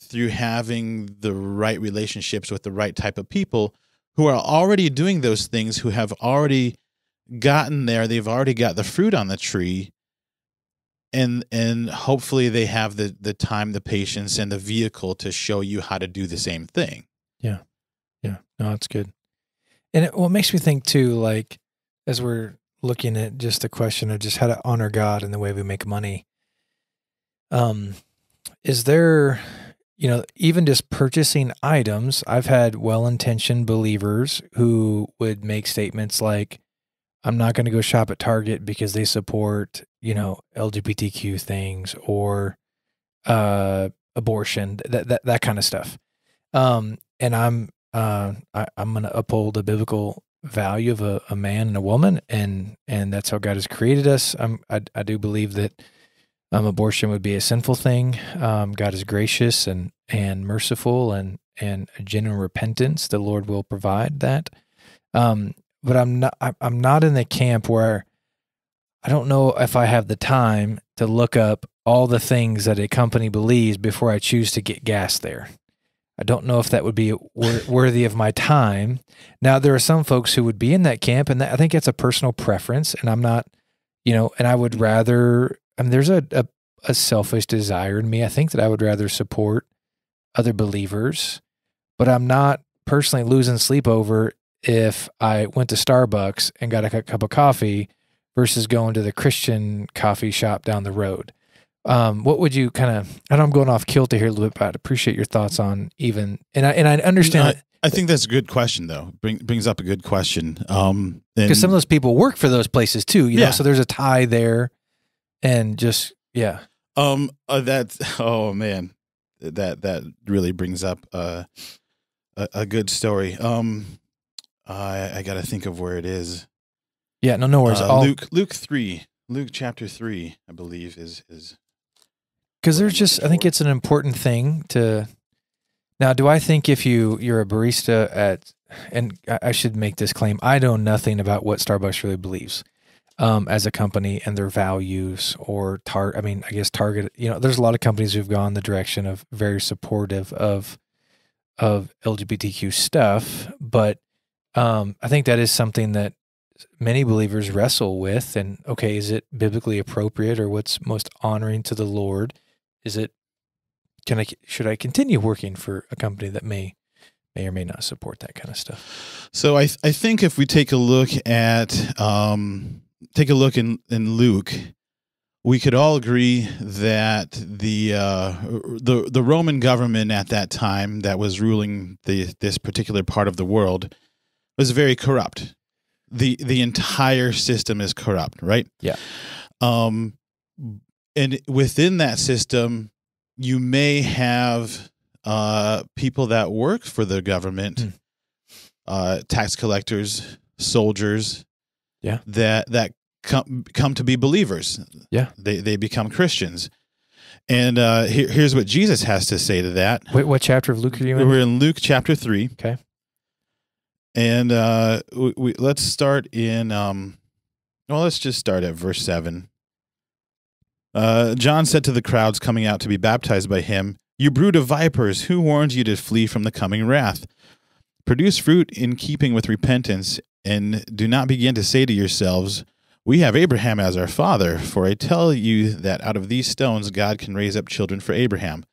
through having the right relationships with the right type of people who are already doing those things, who have already gotten there. They've already got the fruit on the tree. And and hopefully they have the the time, the patience, and the vehicle to show you how to do the same thing. Yeah, no, that's good. And it, what makes me think too, like as we're looking at just the question of just how to honor God in the way we make money, um, is there, you know, even just purchasing items? I've had well-intentioned believers who would make statements like, "I'm not going to go shop at Target because they support, you know, LGBTQ things or uh, abortion, that that that kind of stuff." Um, and I'm uh, I, I'm going to uphold the biblical value of a, a man and a woman, and and that's how God has created us. I'm, I I do believe that um, abortion would be a sinful thing. Um, God is gracious and and merciful, and and genuine repentance. The Lord will provide that. Um, but I'm not I'm not in the camp where I don't know if I have the time to look up all the things that a company believes before I choose to get gas there. I don't know if that would be wor- worthy of my time. Now, there are some folks who would be in that camp, and that, I think it's a personal preference. And I'm not, you know, and I would rather. I mean, there's a, a a selfish desire in me. I think that I would rather support other believers, but I'm not personally losing sleep over if I went to Starbucks and got a cup of coffee versus going to the Christian coffee shop down the road. Um, what would you kind of? I know I'm going off kilter here a little bit, but I'd appreciate your thoughts on even and I and I understand I think that's a good question, though. Bring, brings up a good question. Um, because some of those people work for those places too, you Yeah. know. So there's a tie there, and just yeah, Um, uh, that's oh man, that that really brings up uh, a a good story. Um, I I got to think of where it is. yeah. No, no worries. Uh, All Luke Luke three, Luke chapter three, I believe is is because there's just I think it's an important thing to. Now, do I think if you you're a barista at and I should make this claim I know nothing about what Starbucks really believes um, as a company and their values or tar. I mean, I guess Target. You know, there's a lot of companies who've gone the direction of very supportive of of LGBTQ stuff, but um, I think that is something that many believers wrestle with. And okay, is it biblically appropriate or what's most honoring to the Lord? Is it can I should I continue working for a company that may may or may not support that kind of stuff? So I I think if we take a look at um take a look in in Luke, we could all agree that the uh, the the Roman government at that time that was ruling the this particular part of the world was very corrupt. the The entire system is corrupt, right? Yeah. Um, and within that system, you may have uh people that work for the government Hmm. uh, tax collectors, soldiers, Yeah. that that come come to be believers. Yeah. they they become Christians. And uh, here, here's what Jesus has to say to that. Wait, what chapter of Luke are you in? We're in Luke chapter three. Okay. And uh, we, we let's start in. Um, well, let's just start at verse seven. Uh, John said to the crowds coming out to be baptized by him, "You brood of vipers, who warned you to flee from the coming wrath? Produce fruit in keeping with repentance, and do not begin to say to yourselves." We have Abraham as our father, for I tell you that out of these stones God can raise up children for Abraham.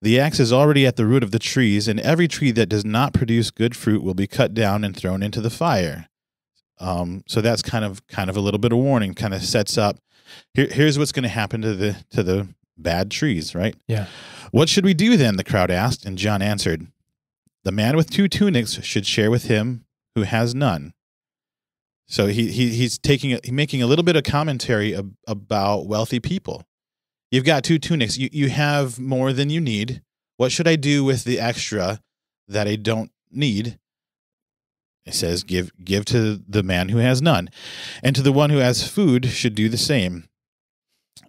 The axe is already at the root of the trees, and every tree that does not produce good fruit will be cut down and thrown into the fire. Um, so that's kind of kind of a little bit of warning, kind of sets up. Here, here's what's going to happen to the to the bad trees, right? Yeah. What should we do then? The crowd asked, and John answered, "The man with two tunics should share with him who has none." So he, he he's taking a, making a little bit of commentary ab- about wealthy people. You've got two tunics. You you have more than you need. What should I do with the extra that I don't need? It says, "Give give to the man who has none, and to the one who has food should do the same."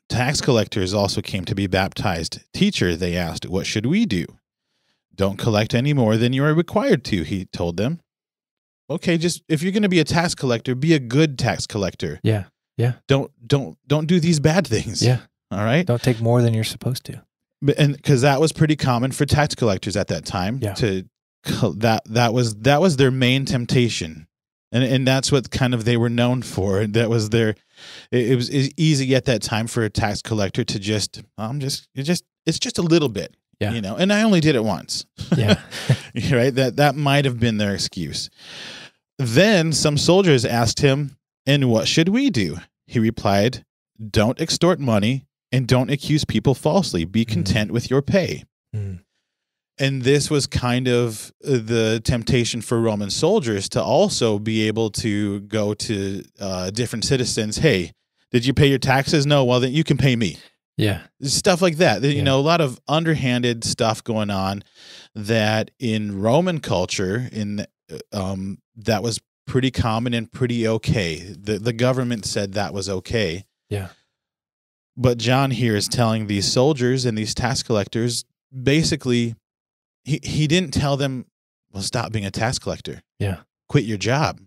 Tax collectors also came to be baptized. Teacher, they asked, what should we do? Don't collect any more than you are required to, he told them. Okay, just if you're going to be a tax collector, be a good tax collector. Yeah. Yeah. Don't don't don't do these bad things. Yeah. All right. Don't take more than you're supposed to. But- and because that was pretty common for tax collectors at that time Yeah. to that that was that was their main temptation and and that's what kind of they were known for that was their it, it was easy at that time for a tax collector to just i'm just it just it's just a little bit Yeah. you know and i only did it once Yeah. [laughs] right that that might have been their excuse then some soldiers asked him and what should we do he replied don't extort money and don't accuse people falsely be Mhm. content with your pay Mm. And this was kind of uh, the temptation for roman soldiers to also be able to go to uh, different citizens hey did you pay your taxes no well then you can pay me Yeah. stuff like that. You Yeah. know, a lot of underhanded stuff going on that in Roman culture, in uh, um, that was pretty common and pretty okay. The the government said that was okay. Yeah. But John here is telling these soldiers and these tax collectors basically he, he didn't tell them, well, stop being a tax collector. Yeah. Quit your job.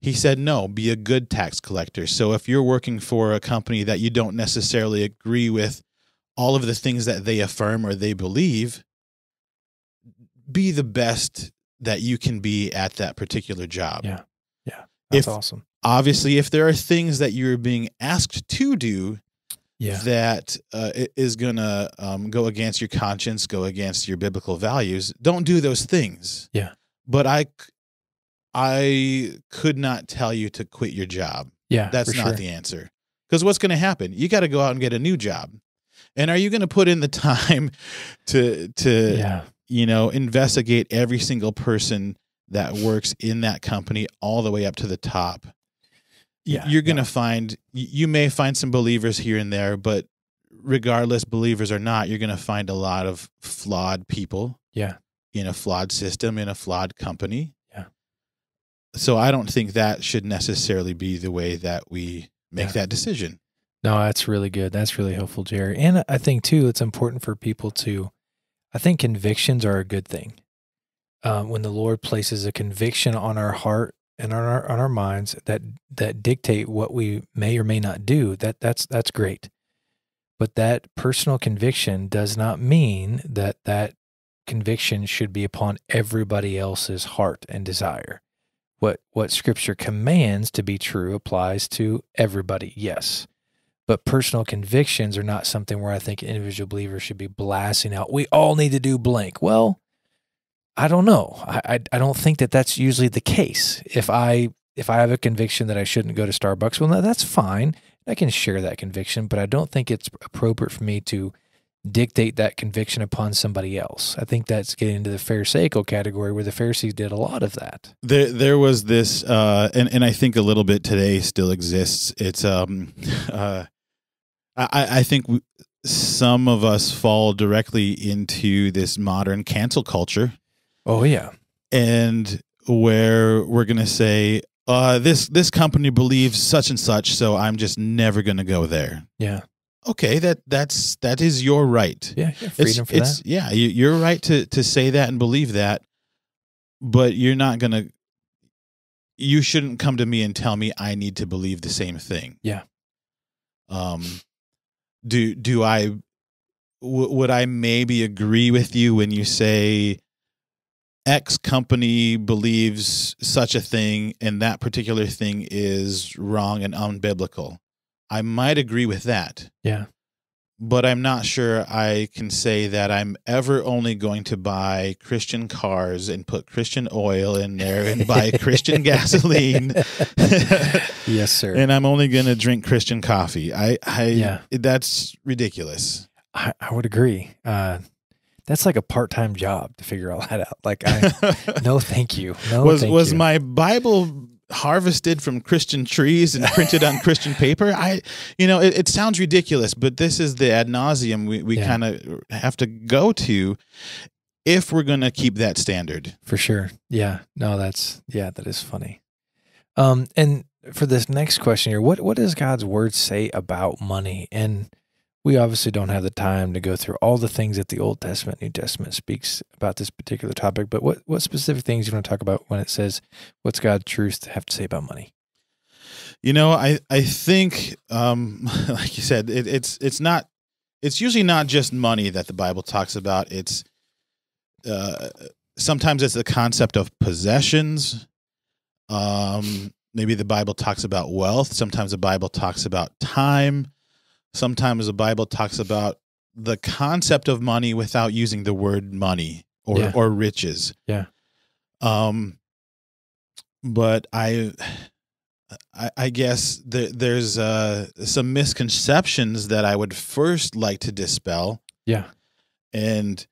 He said, no, be a good tax collector. So if you're working for a company that you don't necessarily agree with all of the things that they affirm or they believe, be the best that you can be at that particular job. Yeah. Yeah. That's If- awesome. Obviously, if there are things that you're being asked to do Yeah. that uh, is going to um, go against your conscience, go against your biblical values, don't do those things. Yeah. But I, I could not tell you to quit your job. Yeah. That's not sure. the answer. Because what's going to happen? You got to go out and get a new job. And are you going to put in the time [laughs] to to Yeah. you know investigate every single person that works in that company all the way up to the top? Yeah, You're going to yeah. find you may find some believers here and there, but regardless believers or not, you're going to find a lot of flawed people Yeah. in a flawed system in a flawed company. Yeah. So I don't think that should necessarily be the way that we make Yeah. that decision. No, that's really good. That's really helpful, Jerry. And I think too, it's important for people to. I think convictions are a good thing. Um, when the Lord places a conviction on our heart and on our on our minds that that dictate what we may or may not do, that that's that's great. But that personal conviction does not mean that that conviction should be upon everybody else's heart and desire. What what Scripture commands to be true applies to everybody. Yes but personal convictions are not something where I think individual believers should be blasting out. We all need to do blank. Well, I don't know. I, I I don't think that that's usually the case. If I if I have a conviction that I shouldn't go to Starbucks, well, no, that's fine. I can share that conviction, but I don't think it's appropriate for me to dictate that conviction upon somebody else. I think that's getting into the Pharisaical category where the Pharisees did a lot of that. There, there was this, uh, and and I think a little bit today still exists. It's, um, [laughs] uh, I, I think w- some of us fall directly into this modern cancel culture, Oh yeah, and where we're gonna say, uh, this this company believes such and such, so I'm just never gonna go there. yeah, Okay, that that's that is your right. yeah. yeah It's, freedom for it's that. yeah, you, you're right to to say that and believe that, but you're not gonna. You shouldn't come to me and tell me I need to believe the same thing. Yeah. Um, do do I? W- would I maybe agree with you when you say X company believes such a thing and that particular thing is wrong and unbiblical? I might agree with that Yeah, but I'm not sure I can say that I'm ever only going to buy Christian cars and put Christian oil in there and buy [laughs] Christian gasoline. [laughs] yes, sir. and I'm only going to drink Christian coffee. I, I, Yeah. that's ridiculous. I, I would agree. Uh, that's like a part-time job to figure all that out. Like, I [laughs] no, thank you. No, was was you. my Bible harvested from Christian trees and printed on Christian paper? I, you know, it, it sounds ridiculous, but this is the ad nauseum we, we Yeah. kind of have to go to if we're going to keep that standard. for sure. Yeah. No, that's yeah, that is funny. Um, and for this next question here, what what does God's word say about money? And we obviously don't have the time to go through all the things that the Old Testament, New Testament speaks about this particular topic. But what what specific things you want to talk about when it says what's God's truth have to say about money? You know, I I think, um, [laughs] like you said, it, it's it's not. It's usually not just money that the Bible talks about. It's uh, sometimes it's the concept of possessions. Um, maybe the Bible talks about wealth. Sometimes the Bible talks about time. Sometimes the Bible talks about the concept of money without using the word money or Yeah. or riches. Yeah. Um, but I, I, I guess there, there's uh, some misconceptions that I would first like to dispel Yeah. and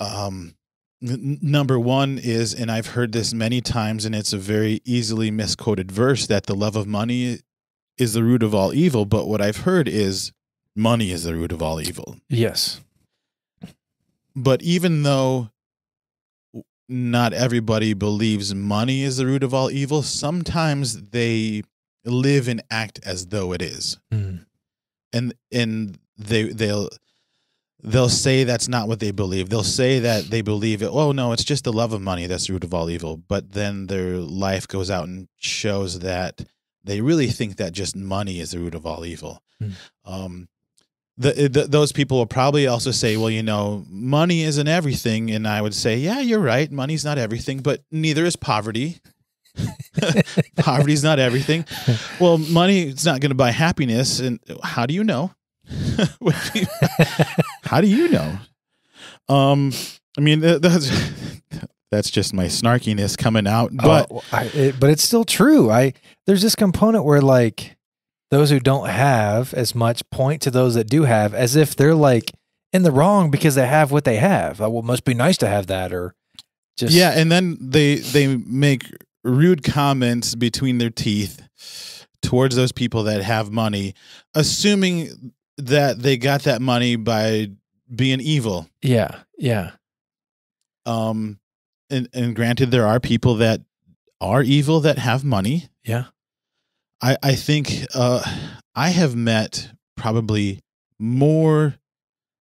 um n- number one is and i've heard this many times and it's a very easily misquoted verse that the love of money is the root of all evil but what i've heard is money is the root of all evil Yes. but even though not everybody believes money is the root of all evil sometimes they live and act as though it is Mm. and and they they'll they'll say that's not what they believe. They'll say that they believe it. Oh no, it's just the love of money that's the root of all evil. But then their life goes out and shows that they really think that just money is the root of all evil. Hmm. Um, the, the, those people will probably also say, well, you know, money isn't everything. And I would say, yeah, you're right. Money's not everything, but neither is poverty. [laughs] Poverty's not everything. Well, money is not going to buy happiness. And how do you know? [laughs] What do you- how do you know? Um, I mean, th- that's just my snarkiness coming out. But Oh, I, it, but it's still true. I there's this component where like those who don't have as much point to those that do have as if they're like in the wrong because they have what they have. Like, well, it must be nice to have that, or just yeah, and then they they make rude comments between their teeth towards those people that have money, assuming that they got that money by being evil. yeah, yeah, Um, and and granted, there are people that are evil that have money. yeah, I I think uh, I have met probably more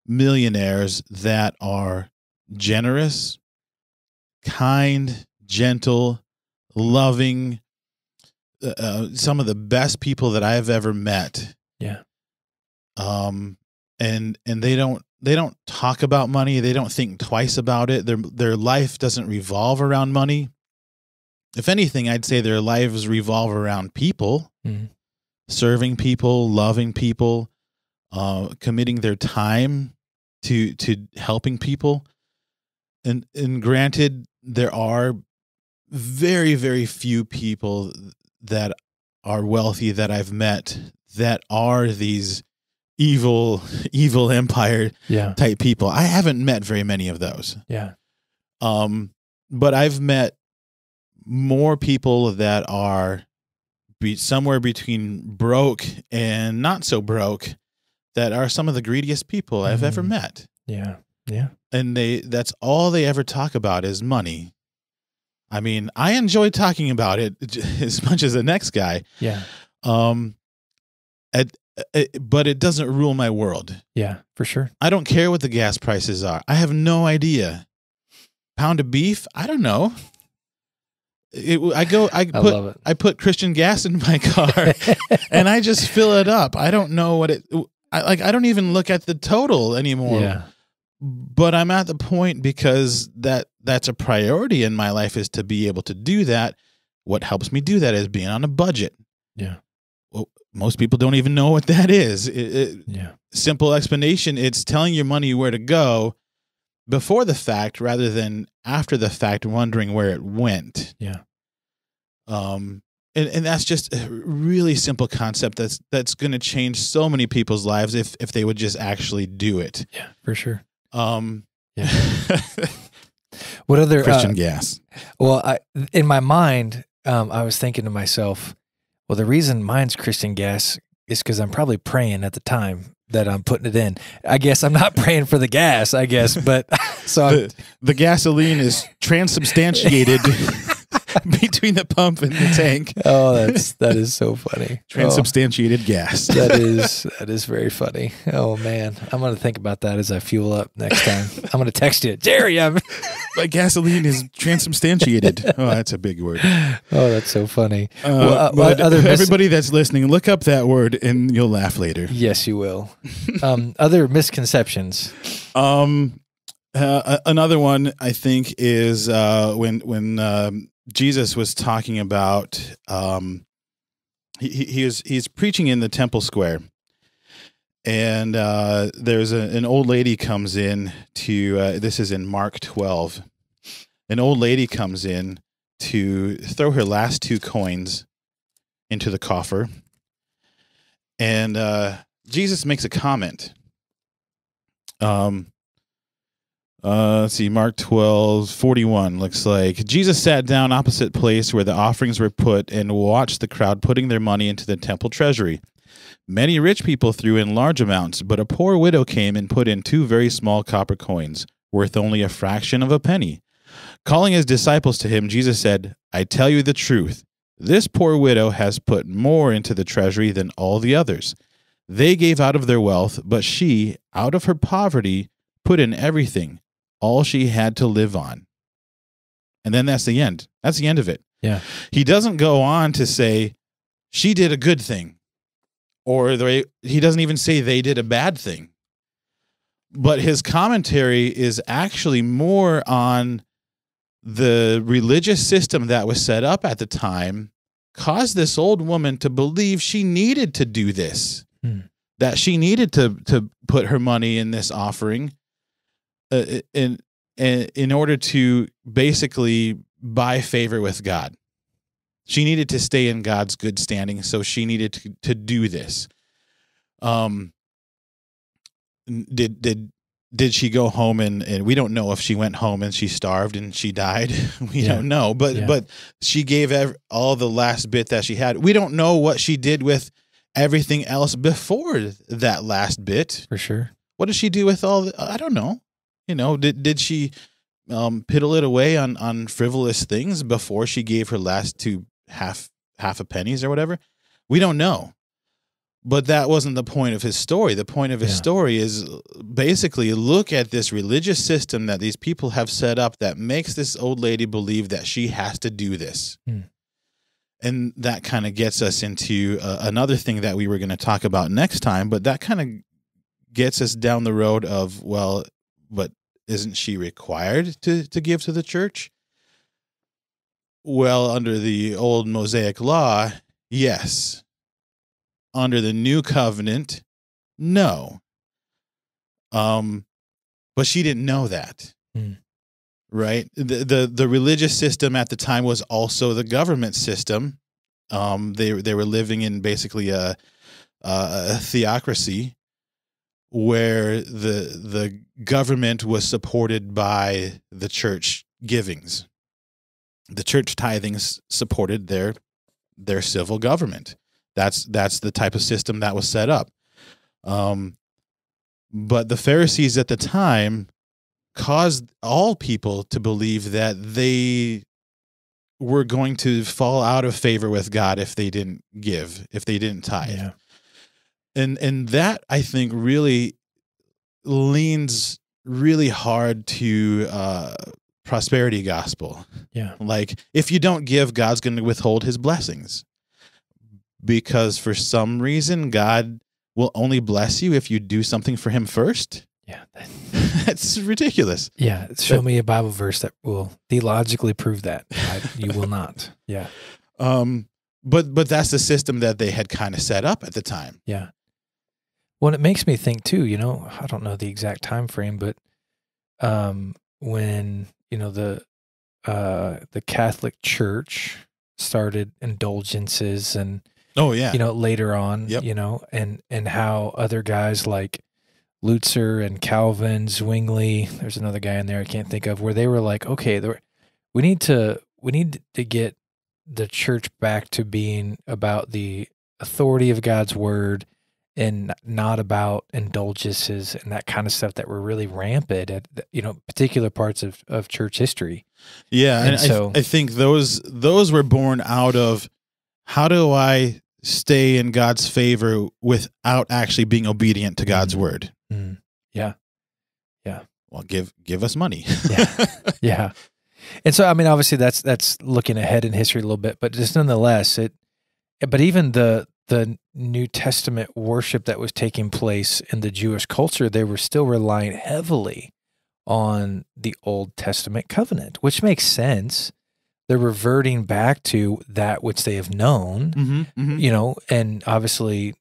millionaires that are generous, kind, gentle, loving. Uh, uh, some of the best people that I've ever met. Yeah. Um, and and they don't they don't talk about money. They don't think twice about it. Their their life doesn't revolve around money. If anything, I'd say their lives revolve around people, Mhm. serving people, loving people, uh, committing their time to to helping people. And and granted, there are very very few people that are wealthy that I've met that are these evil evil empire yeah, type people. I haven't met very many of those. yeah, Um, but I've met more people that are be somewhere between broke and not so broke that are some of the greediest people I've ever Mhm. met. yeah, yeah. And they that's all they ever talk about is money. I mean, I enjoy talking about it [laughs] as much as the next guy. Yeah, Um, it, Uh, uh, but it doesn't rule my world. yeah, for sure. I don't care what the gas prices are. I have no idea. Pound of beef? I don't know. It, I go. I I put. I put Christian gas in my car, [laughs] and I just fill it up. I don't know what it. I like. I don't even look at the total anymore. yeah, But I'm at the point because that that's a priority in my life is to be able to do that. What helps me do that is being on a budget. Yeah. Well, most people don't even know what that is. It, it, Yeah. simple explanation it's telling your money where to go before the fact rather than after the fact wondering where it went Yeah. um and, and that's just a really simple concept that's that's going to change so many people's lives if if they would just actually do it Yeah. For sure. um Yeah. [laughs] What other christian uh, gas Well, I, in my mind, um, I was thinking to myself, well, the reason mine's Christian gas is because I'm probably praying at the time that I'm putting it in. I guess I'm not [laughs] praying for the gas, I guess, but [laughs] so the, the gasoline is [laughs] transubstantiated [laughs] between the pump and the tank oh, that's that is so funny. [laughs] Oh, transubstantiated gas that [laughs] is that is very funny. Oh man, I'm gonna think about that as I fuel up next time. I'm gonna text you, Jerry. I'm. My gasoline is transubstantiated. Oh, that's a big word. Oh, that's so funny. Uh, Well, uh, other everybody that's listening, look up that word and you'll laugh later. Yes, you will. Um, other misconceptions. Um, uh, another one I think is uh, when when um, Jesus was talking about um, he he is he's preaching in the temple square, and uh, there's a, an old lady comes in to uh, this is in Mark twelve. An old lady comes in to throw her last two coins into the coffer, and uh, Jesus makes a comment. Um, uh, let's see, Mark 12, 41 looks like. Jesus sat down opposite place where the offerings were put and watched the crowd putting their money into the temple treasury. Many rich people threw in large amounts, but a poor widow came and put in two very small copper coins, worth only a fraction of a penny. Calling his disciples to him, Jesus said, I tell you the truth. This poor widow has put more into the treasury than all the others. They gave out of their wealth, but she, out of her poverty, put in everything, all she had to live on. And then that's the end. That's the end of it. Yeah. He doesn't go on to say she did a good thing, or they, he doesn't even say they did a bad thing. But his commentary is actually more on the religious system that was set up at the time caused this old woman to believe she needed to do this Hmm. that she needed to to put her money in this offering uh, in, in in order to basically buy favor with God. She needed to stay in God's good standing, so she needed to, to do this. Um, did did did she go home and and we don't know if she went home and she starved and she died. [laughs] we Yeah. don't know, but Yeah. but she gave ev- all the last bit that she had. We don't know what she did with everything else before that last bit. For sure. What did she do with all? The, I don't know. You know, did did she um, piddle it away on on frivolous things before she gave her last two half half a pennies or whatever? We don't know. But that wasn't the point of his story. The point of his Yeah. story is basically look at this religious system that these people have set up that makes this old lady believe that she has to do this. Hmm. And that kind of gets us into uh, another thing that we were going to talk about next time, but that kind of gets us down the road of well, but isn't she required to to give to the church? Well, under the old Mosaic law, yes. Under the new covenant, no. Um, but she didn't know that. Hmm. Right? The, the the religious system at the time was also the government system. Um, they they were living in basically a a theocracy where the the government was supported by the church givings. The church tithings supported their their civil government. That's that's the type of system that was set up. Um, but the Pharisees at the time caused all people to believe that they were going to fall out of favor with God if they didn't give, if they didn't tithe Yeah. And and that I think really leans really hard to uh, prosperity gospel. Yeah. Like if you don't give, God's going to withhold His blessings because for some reason God will only bless you if you do something for Him first. Yeah. That's [laughs] ridiculous. Yeah. Show me a Bible verse that will theologically prove that. I, you will [laughs] not. Yeah. Um, but but that's the system that they had kind of set up at the time. Yeah. Well, it makes me think too. You know, I don't know the exact time frame, but um, when you know the uh, the Catholic Church started indulgences and Oh yeah. you know later on Yep. you know and and how other guys like Luther and Calvin Zwingli there's another guy in there I can't think of where they were like okay there, we need to we need to get the church back to being about the authority of God's word and not about indulgences and that kind of stuff that were really rampant at you know particular parts of, of church history Yeah, and, And I, so- I think those those were born out of how do I stay in God's favor without actually being obedient to God's Mhm. word? Mm. Well, give give us money. Yeah. [laughs] Yeah. And so I mean obviously that's that's looking ahead in history a little bit, but just nonetheless it but even the the New Testament worship that was taking place in the Jewish culture, they were still relying heavily on the Old Testament covenant, which makes sense. They're reverting back to that which they have known, mm-hmm, you know, and obviously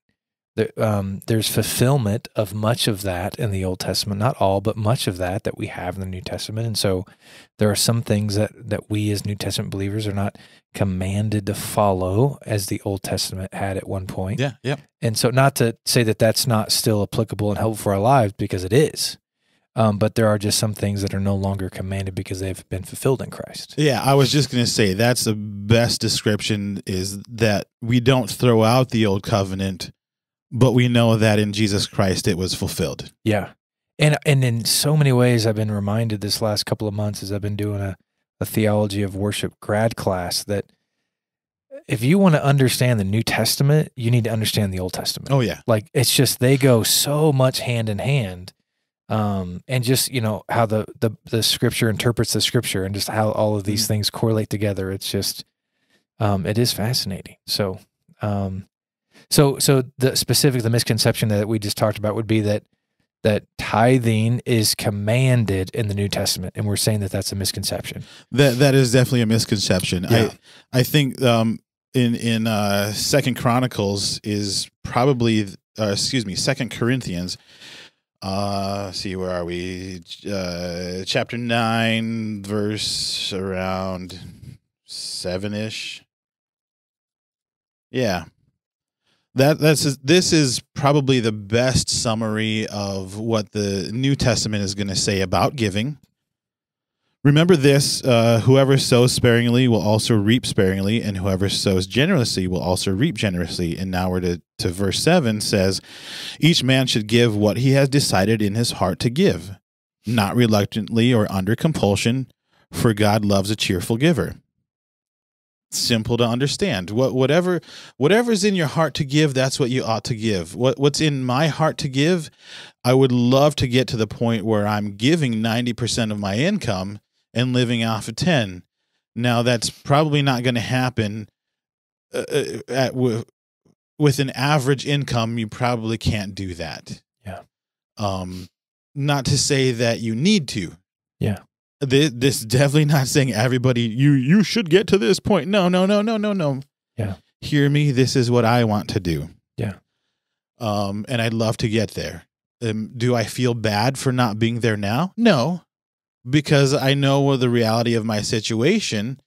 the, um, there's fulfillment of much of that in the Old Testament, not all, but much of that that we have in the New Testament. And so there are some things that, that we as New Testament believers are not commanded to follow as the Old Testament had at one point. Yeah, yeah. And so, not to say that that's not still applicable and helpful for our lives because it is. Um, but there are just some things that are no longer commanded because they've been fulfilled in Christ. Yeah, I was just going to say that's the best description is that we don't throw out the old covenant, but we know that in Jesus Christ it was fulfilled. Yeah. And and in so many ways I've been reminded this last couple of months as I've been doing a, a theology of worship grad class that if you want to understand the New Testament, you need to understand the Old Testament. Oh yeah. Like it's just they go so much hand in hand. Um, and just you know how the, the the scripture interprets the scripture and just how all of these things correlate together. It's just um, it is fascinating. So um, so so the specific the misconception that we just talked about would be that that tithing is commanded in the New Testament, and we're saying that that's a misconception. That that is definitely a misconception. Yeah. I I think um in in uh Second Chronicles is probably uh, excuse me Second Corinthians. Uh, see where are we? Uh, chapter nine, verse around seven ish. Yeah, that that's this is probably the best summary of what the New Testament is going to say about giving. Remember this uh, whoever sows sparingly will also reap sparingly, and whoever sows generously will also reap generously. And now we're to, to verse 7 says, Each man should give what he has decided in his heart to give, not reluctantly or under compulsion, for God loves a cheerful giver. Simple to understand. What whatever whatever's in your heart to give, that's what you ought to give. What what's in my heart to give, I would love to get to the point where I'm giving 90% of my income and living off of 10. Now that's probably not going to happen uh, uh, at with, with an average income you probably can't do that. Yeah. Um not to say that you need to. Yeah. This, this is definitely not saying everybody you you should get to this point. No, no, no, no, no, no. Yeah. Hear me, this is what I want to do. Yeah. Um and I'd love to get there. Um, do I feel bad for not being there now? No, because I know the reality of my situation.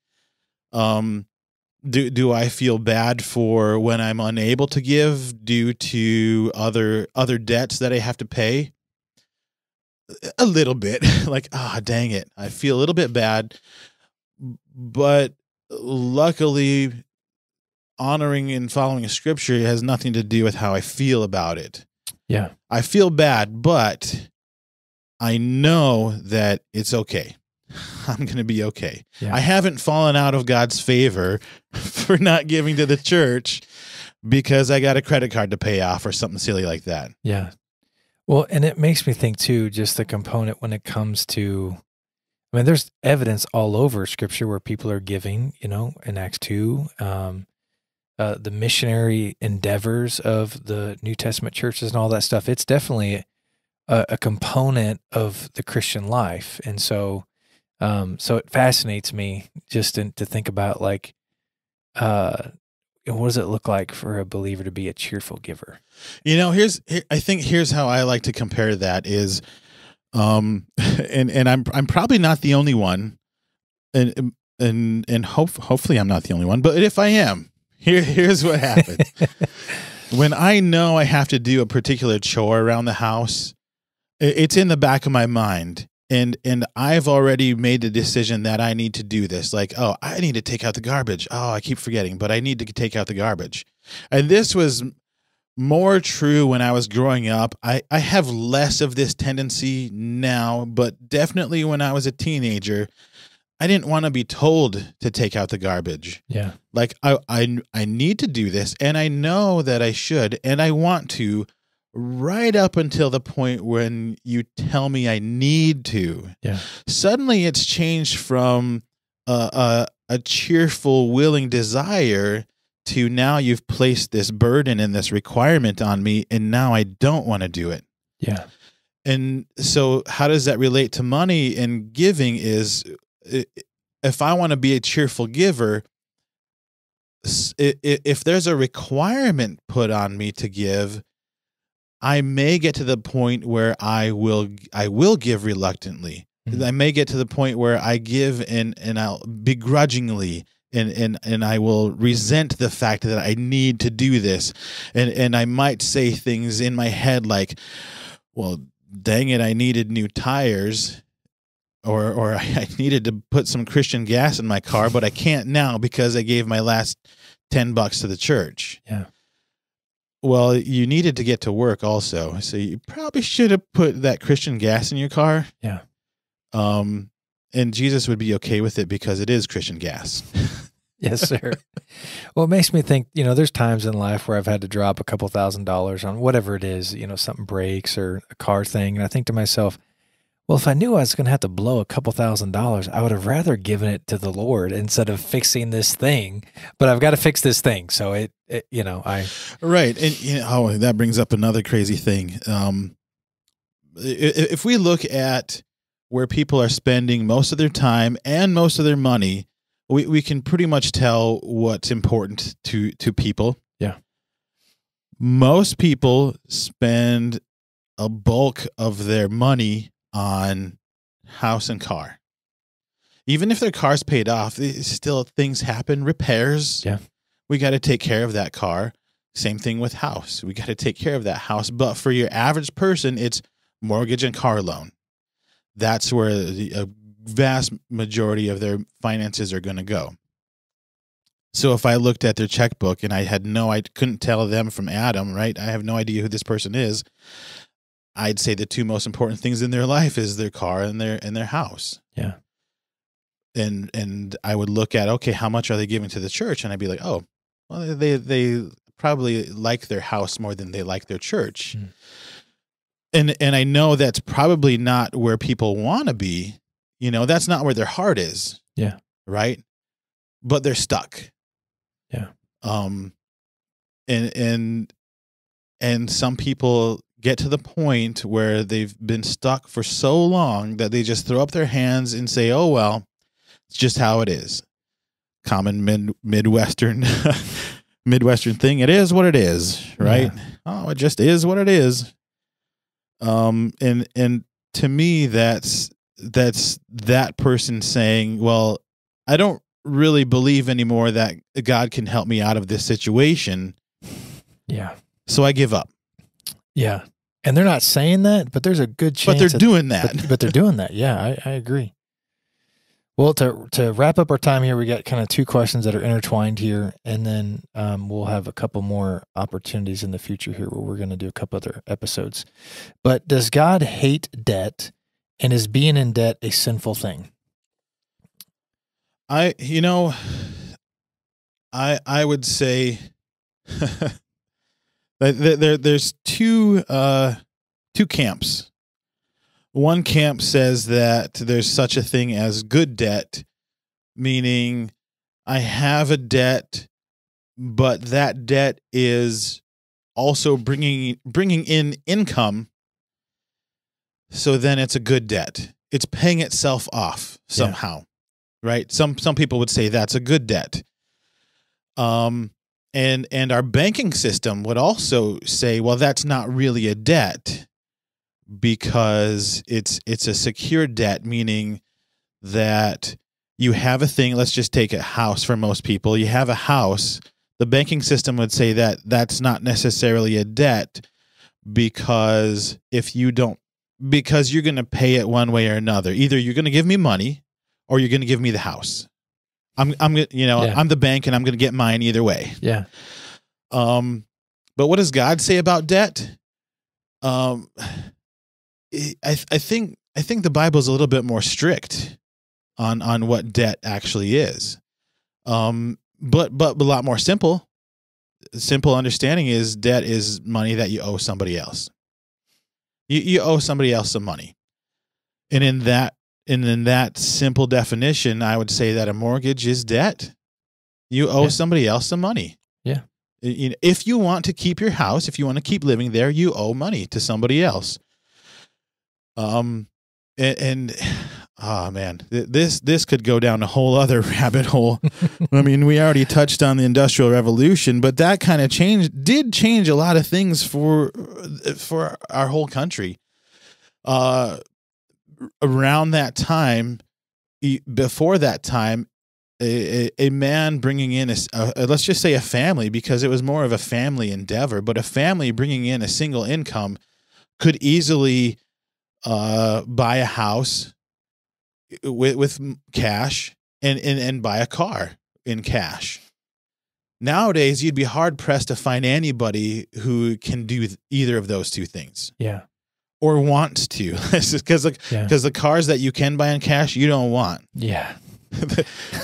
Um, do do I feel bad for when I'm unable to give due to other other debts that I have to pay? A little bit, [laughs] like ah, dang it, I feel a little bit bad, but luckily, honoring and following a scripture has nothing to do with how I feel about it. Yeah. I feel bad, but I know that it's okay. [laughs] I'm going to be okay. Yeah. I haven't fallen out of God's favor [laughs] for not giving to the church because I got a credit card to pay off or something silly like that. Yeah. Well, and it makes me think too, just the component when it comes to, I mean, there's evidence all over scripture where people are giving, you know, in Acts 2, um, uh, the missionary endeavors of the New Testament churches and all that stuff. It's definitely a, a component of the Christian life. And so, um, so it fascinates me just in, to think about like, uh, what does it look like for a believer to be a cheerful giver? You know, here's here, I think here's how I like to compare that is um [laughs] and and I'm I'm probably not the only one and and and hope hopefully I'm not the only one, but if I am, here here's what happens. [laughs] when I know I have to do a particular chore around the house, it's in the back of my mind and and I've already made the decision that I need to do this. Like, oh, I need to take out the garbage. Oh, I keep forgetting, but I need to take out the garbage. And this was more true when I was growing up. I I have less of this tendency now, but definitely when I was a teenager, I didn't want to be told to take out the garbage. Yeah. Like I I I need to do this and I know that I should and I want to right up until the point when you tell me I need to. Yeah. Suddenly it's changed from a, a, a cheerful, willing desire to now you've placed this burden and this requirement on me, and now I don't want to do it. Yeah. And so, how does that relate to money and giving? Is if I want to be a cheerful giver, if there's a requirement put on me to give, I may get to the point where I will I will give reluctantly. Mm-hmm. I may get to the point where I give and and I'll begrudgingly and and and I will resent the fact that I need to do this. And and I might say things in my head like, well, dang it, I needed new tires. Or, or [laughs] I needed to put some Christian gas in my car, but I can't now because I gave my last 10 bucks to the church. Yeah well, you needed to get to work also, so you probably should have put that Christian gas in your car. Yeah. Um, and Jesus would be okay with it because it is Christian gas. [laughs] yes, sir. well, it makes me think. You know, there's times in life where I've had to drop a couple thousand dollars on whatever it is. You know, something breaks or a car thing, and I think to myself, well, if I knew I was going to have to blow a couple thousand dollars, I would have rather given it to the Lord instead of fixing this thing. But I've got to fix this thing, so it, it you know, I right, and you know, oh, that brings up another crazy thing. Um, if we look at where people are spending most of their time and most of their money, we we can pretty much tell what's important to to people. Yeah, most people spend a bulk of their money on house and car. Even if their car's paid off, still things happen, repairs. Yeah. We got to take care of that car. Same thing with house. We got to take care of that house. But for your average person, it's mortgage and car loan. That's where the a vast majority of their finances are going to go. So if I looked at their checkbook and I had no, I couldn't tell them from Adam, right? I have no idea who this person is. I'd say the two most important things in their life is their car and their and their house. Yeah. And and I would look at okay, how much are they giving to the church? And I'd be like, oh, well, they they probably like their house more than they like their church. Mm. And and I know that's probably not where people want to be. You know, that's not where their heart is. Yeah. Right. But they're stuck. Yeah. Um. And and and some people get to the point where they've been stuck for so long that they just throw up their hands and say, "Oh well, it's just how it is." Common mid midwestern [laughs] midwestern thing. It is what it is, right? Yeah. Oh, it just is what it is. Um, and and to me, that's that's that person saying, "Well, I don't really believe anymore that God can help me out of this situation." Yeah. So I give up. Yeah. And they're not saying that, but there's a good chance. But they're that, doing that. But, but, they're doing that. Yeah, I, I agree. Well, to to wrap up our time here, we got kind of two questions that are intertwined here, and then um, we'll have a couple more opportunities in the future here where we're going to do a couple other episodes. But does God hate debt, and is being in debt a sinful thing? I, you know, I I would say [laughs] There, there's two uh, two camps. One camp says that there's such a thing as good debt, meaning I have a debt, but that debt is also bringing bringing in income. So then it's a good debt. It's paying itself off somehow, yeah. right? Some some people would say that's a good debt. Um, and and our banking system would also say, well, that's not really a debt because it's it's a secure debt, meaning that you have a thing. Let's just take a house for most people. You have a house. The banking system would say that that's not necessarily a debt because if you don't because you're going to pay it one way or another. Either you're going to give me money or you're going to give me the house. I'm I'm you know, Yeah. I'm the bank and I'm going to get mine either way. Yeah. Um, but what does God say about debt? Um, [sighs] I I think I think the Bible is a little bit more strict on on what debt actually is. Um, but but a lot more simple. Simple understanding is debt is money that you owe somebody else. You you owe somebody else some money, and in that and in that simple definition, I would say that a mortgage is debt. You owe Yeah. somebody else some money. Yeah. If you want to keep your house, if you want to keep living there, you owe money to somebody else. Um, and, and oh man, this this could go down a whole other [laughs] rabbit hole. I mean, we already touched on the Industrial Revolution, but that kind of change did change a lot of things for for our whole country. Uh, around that time, before that time, a, a, a man bringing in a let's just say a family because it was more of a family endeavor, but a family bringing in a single income could easily uh, buy a house with with cash and, and and buy a car in cash. Nowadays, you'd be hard pressed to find anybody who can do either of those two things Yeah. Or wants to, [laughs] because Yeah. because the cars that you can buy in cash you don't want. [laughs] Yeah. [laughs]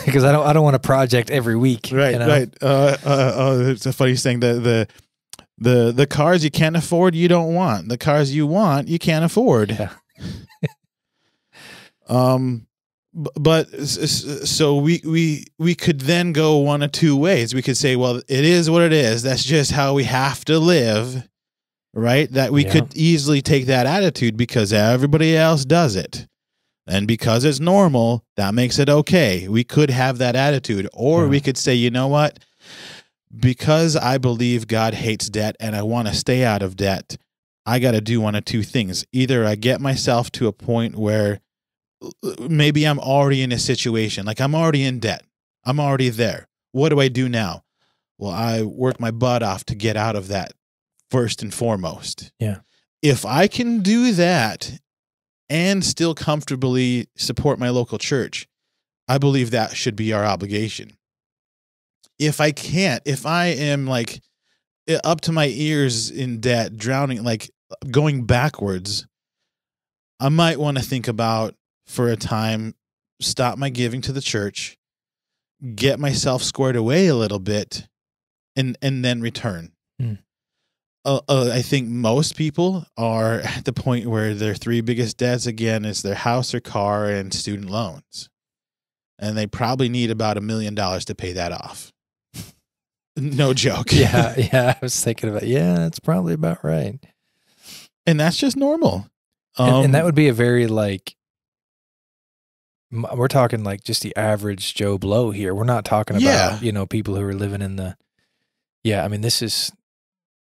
Because I don't I don't want a project every week. Right, you know? right. Uh, uh, uh, it's a funny thing. The the the the cars you can't afford, you don't want. The cars you want, you can't afford. Yeah. um, but so we we we could then go one of two ways. We could say, well, it is what it is. That's just how we have to live, right? That we Yeah. could easily take that attitude because everybody else does it. And because it's normal, that makes it okay. We could have that attitude. Or Yeah. we could say, you know what? Because I believe God hates debt and I want to stay out of debt, I got to do one of two things. Either I get myself to a point where maybe I'm already in a situation, like I'm already in debt, I'm already there. What do I do now? Well, I work my butt off to get out of that first and foremost. Yeah. If I can do that and still comfortably support my local church, I believe that should be our obligation. If I can't, if I am like up to my ears in debt, drowning, like going backwards, I might want to think about for a time, stop my giving to the church, get myself squared away a little bit, and and then return. Hmm. Uh, uh, I think most people are [laughs] at the point where their three biggest debts again is their house, or car, and student loans, and they probably need about a million dollars to pay that off. [laughs] No joke. [laughs] Yeah, yeah. I was thinking about yeah, that's probably about right. and that's just normal. And, and that Um, would be a very like we're talking like just the average Joe Blow here. We're not talking about, Yeah. you know, people who are living in the Yeah, I mean this is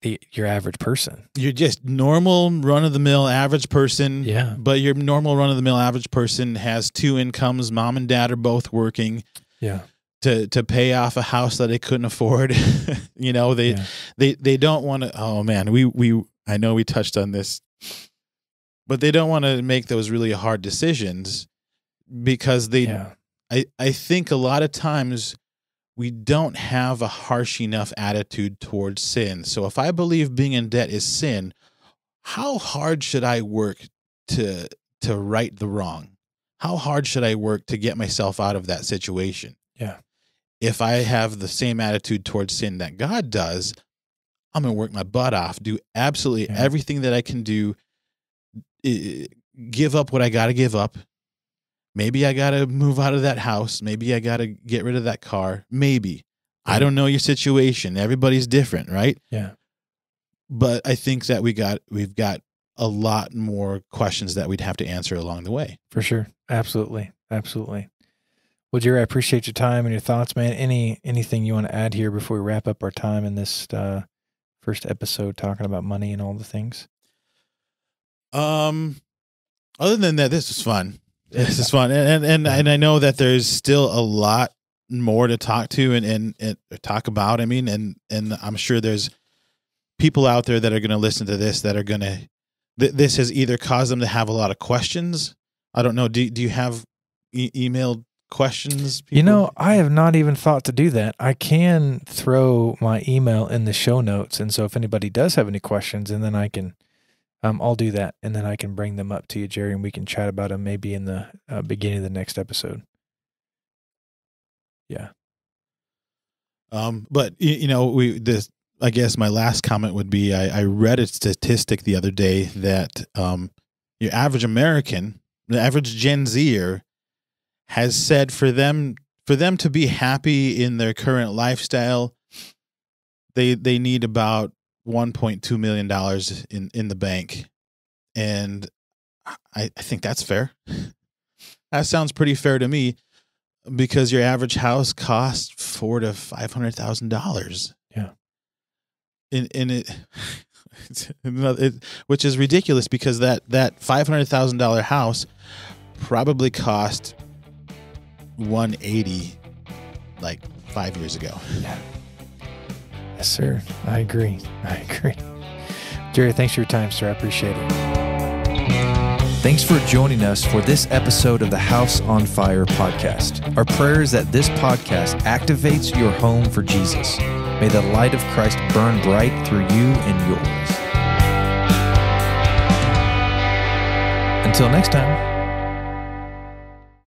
the your average person. you're just normal run of the mill average person. Yeah. But your normal run of the mill average person has two incomes. Mom and dad are both working Yeah. to to pay off a house that they couldn't afford. [laughs] you know, they Yeah. they they don't want to oh man, we we I know we touched on this. But they don't want to make those really hard decisions because they Yeah. I, I think a lot of times we don't have a harsh enough attitude towards sin. So if I believe being in debt is sin, how hard should I work to to right the wrong? How hard should I work to get myself out of that situation? Yeah. If I have the same attitude towards sin that God does, I'm going to work my butt off, do absolutely Yeah. everything that I can do, eh, eh, give up what I got to give up, Maybe I got to move out of that house. Maybe I got to get rid of that car. Maybe. I don't know your situation. Everybody's different, right? Yeah. But I think that we got we've got a lot more questions that we'd have to answer along the way. For sure. Absolutely. Absolutely. Well, Jerry, I appreciate your time and your thoughts, man. Any anything you want to add here before we wrap up our time in this uh, first episode talking about money and all the things? Um, other than that, this is fun. This is fun, and and and, I know that there's still a lot more to talk to and and, and talk about. I mean, and and I'm sure there's people out there that are going to listen to this that are going to. Th- this has either caused them to have a lot of questions. I don't know. Do do you have e- emailed questions? You know, I have not even thought to do that. I can throw my email in the show notes, and so if anybody does have any questions, and then I can, um, I'll do that, and then I can bring them up to you, Jerry, and we can chat about them maybe in the uh, beginning of the next episode. Yeah. Um, but y- you know, we this. I guess my last comment would be: I, I read a statistic the other day that um, your average American, the average Gen Zer, has said for them for them to be happy in their current lifestyle, they they need about one point two million dollars in in the bank, and I, I think that's fair. [laughs] That sounds pretty fair to me because your average house costs four to five hundred thousand dollars. Yeah. In in it, [laughs] it, which is ridiculous because that that five hundred thousand dollar house probably cost one eighty like five years ago. Yes, sir. I agree. I agree. Jerry, thanks for your time, sir. I appreciate it. Thanks for joining us for this episode of the House on Fire podcast. Our prayer is that this podcast activates your home for Jesus. May the light of Christ burn bright through you and yours. Until next time.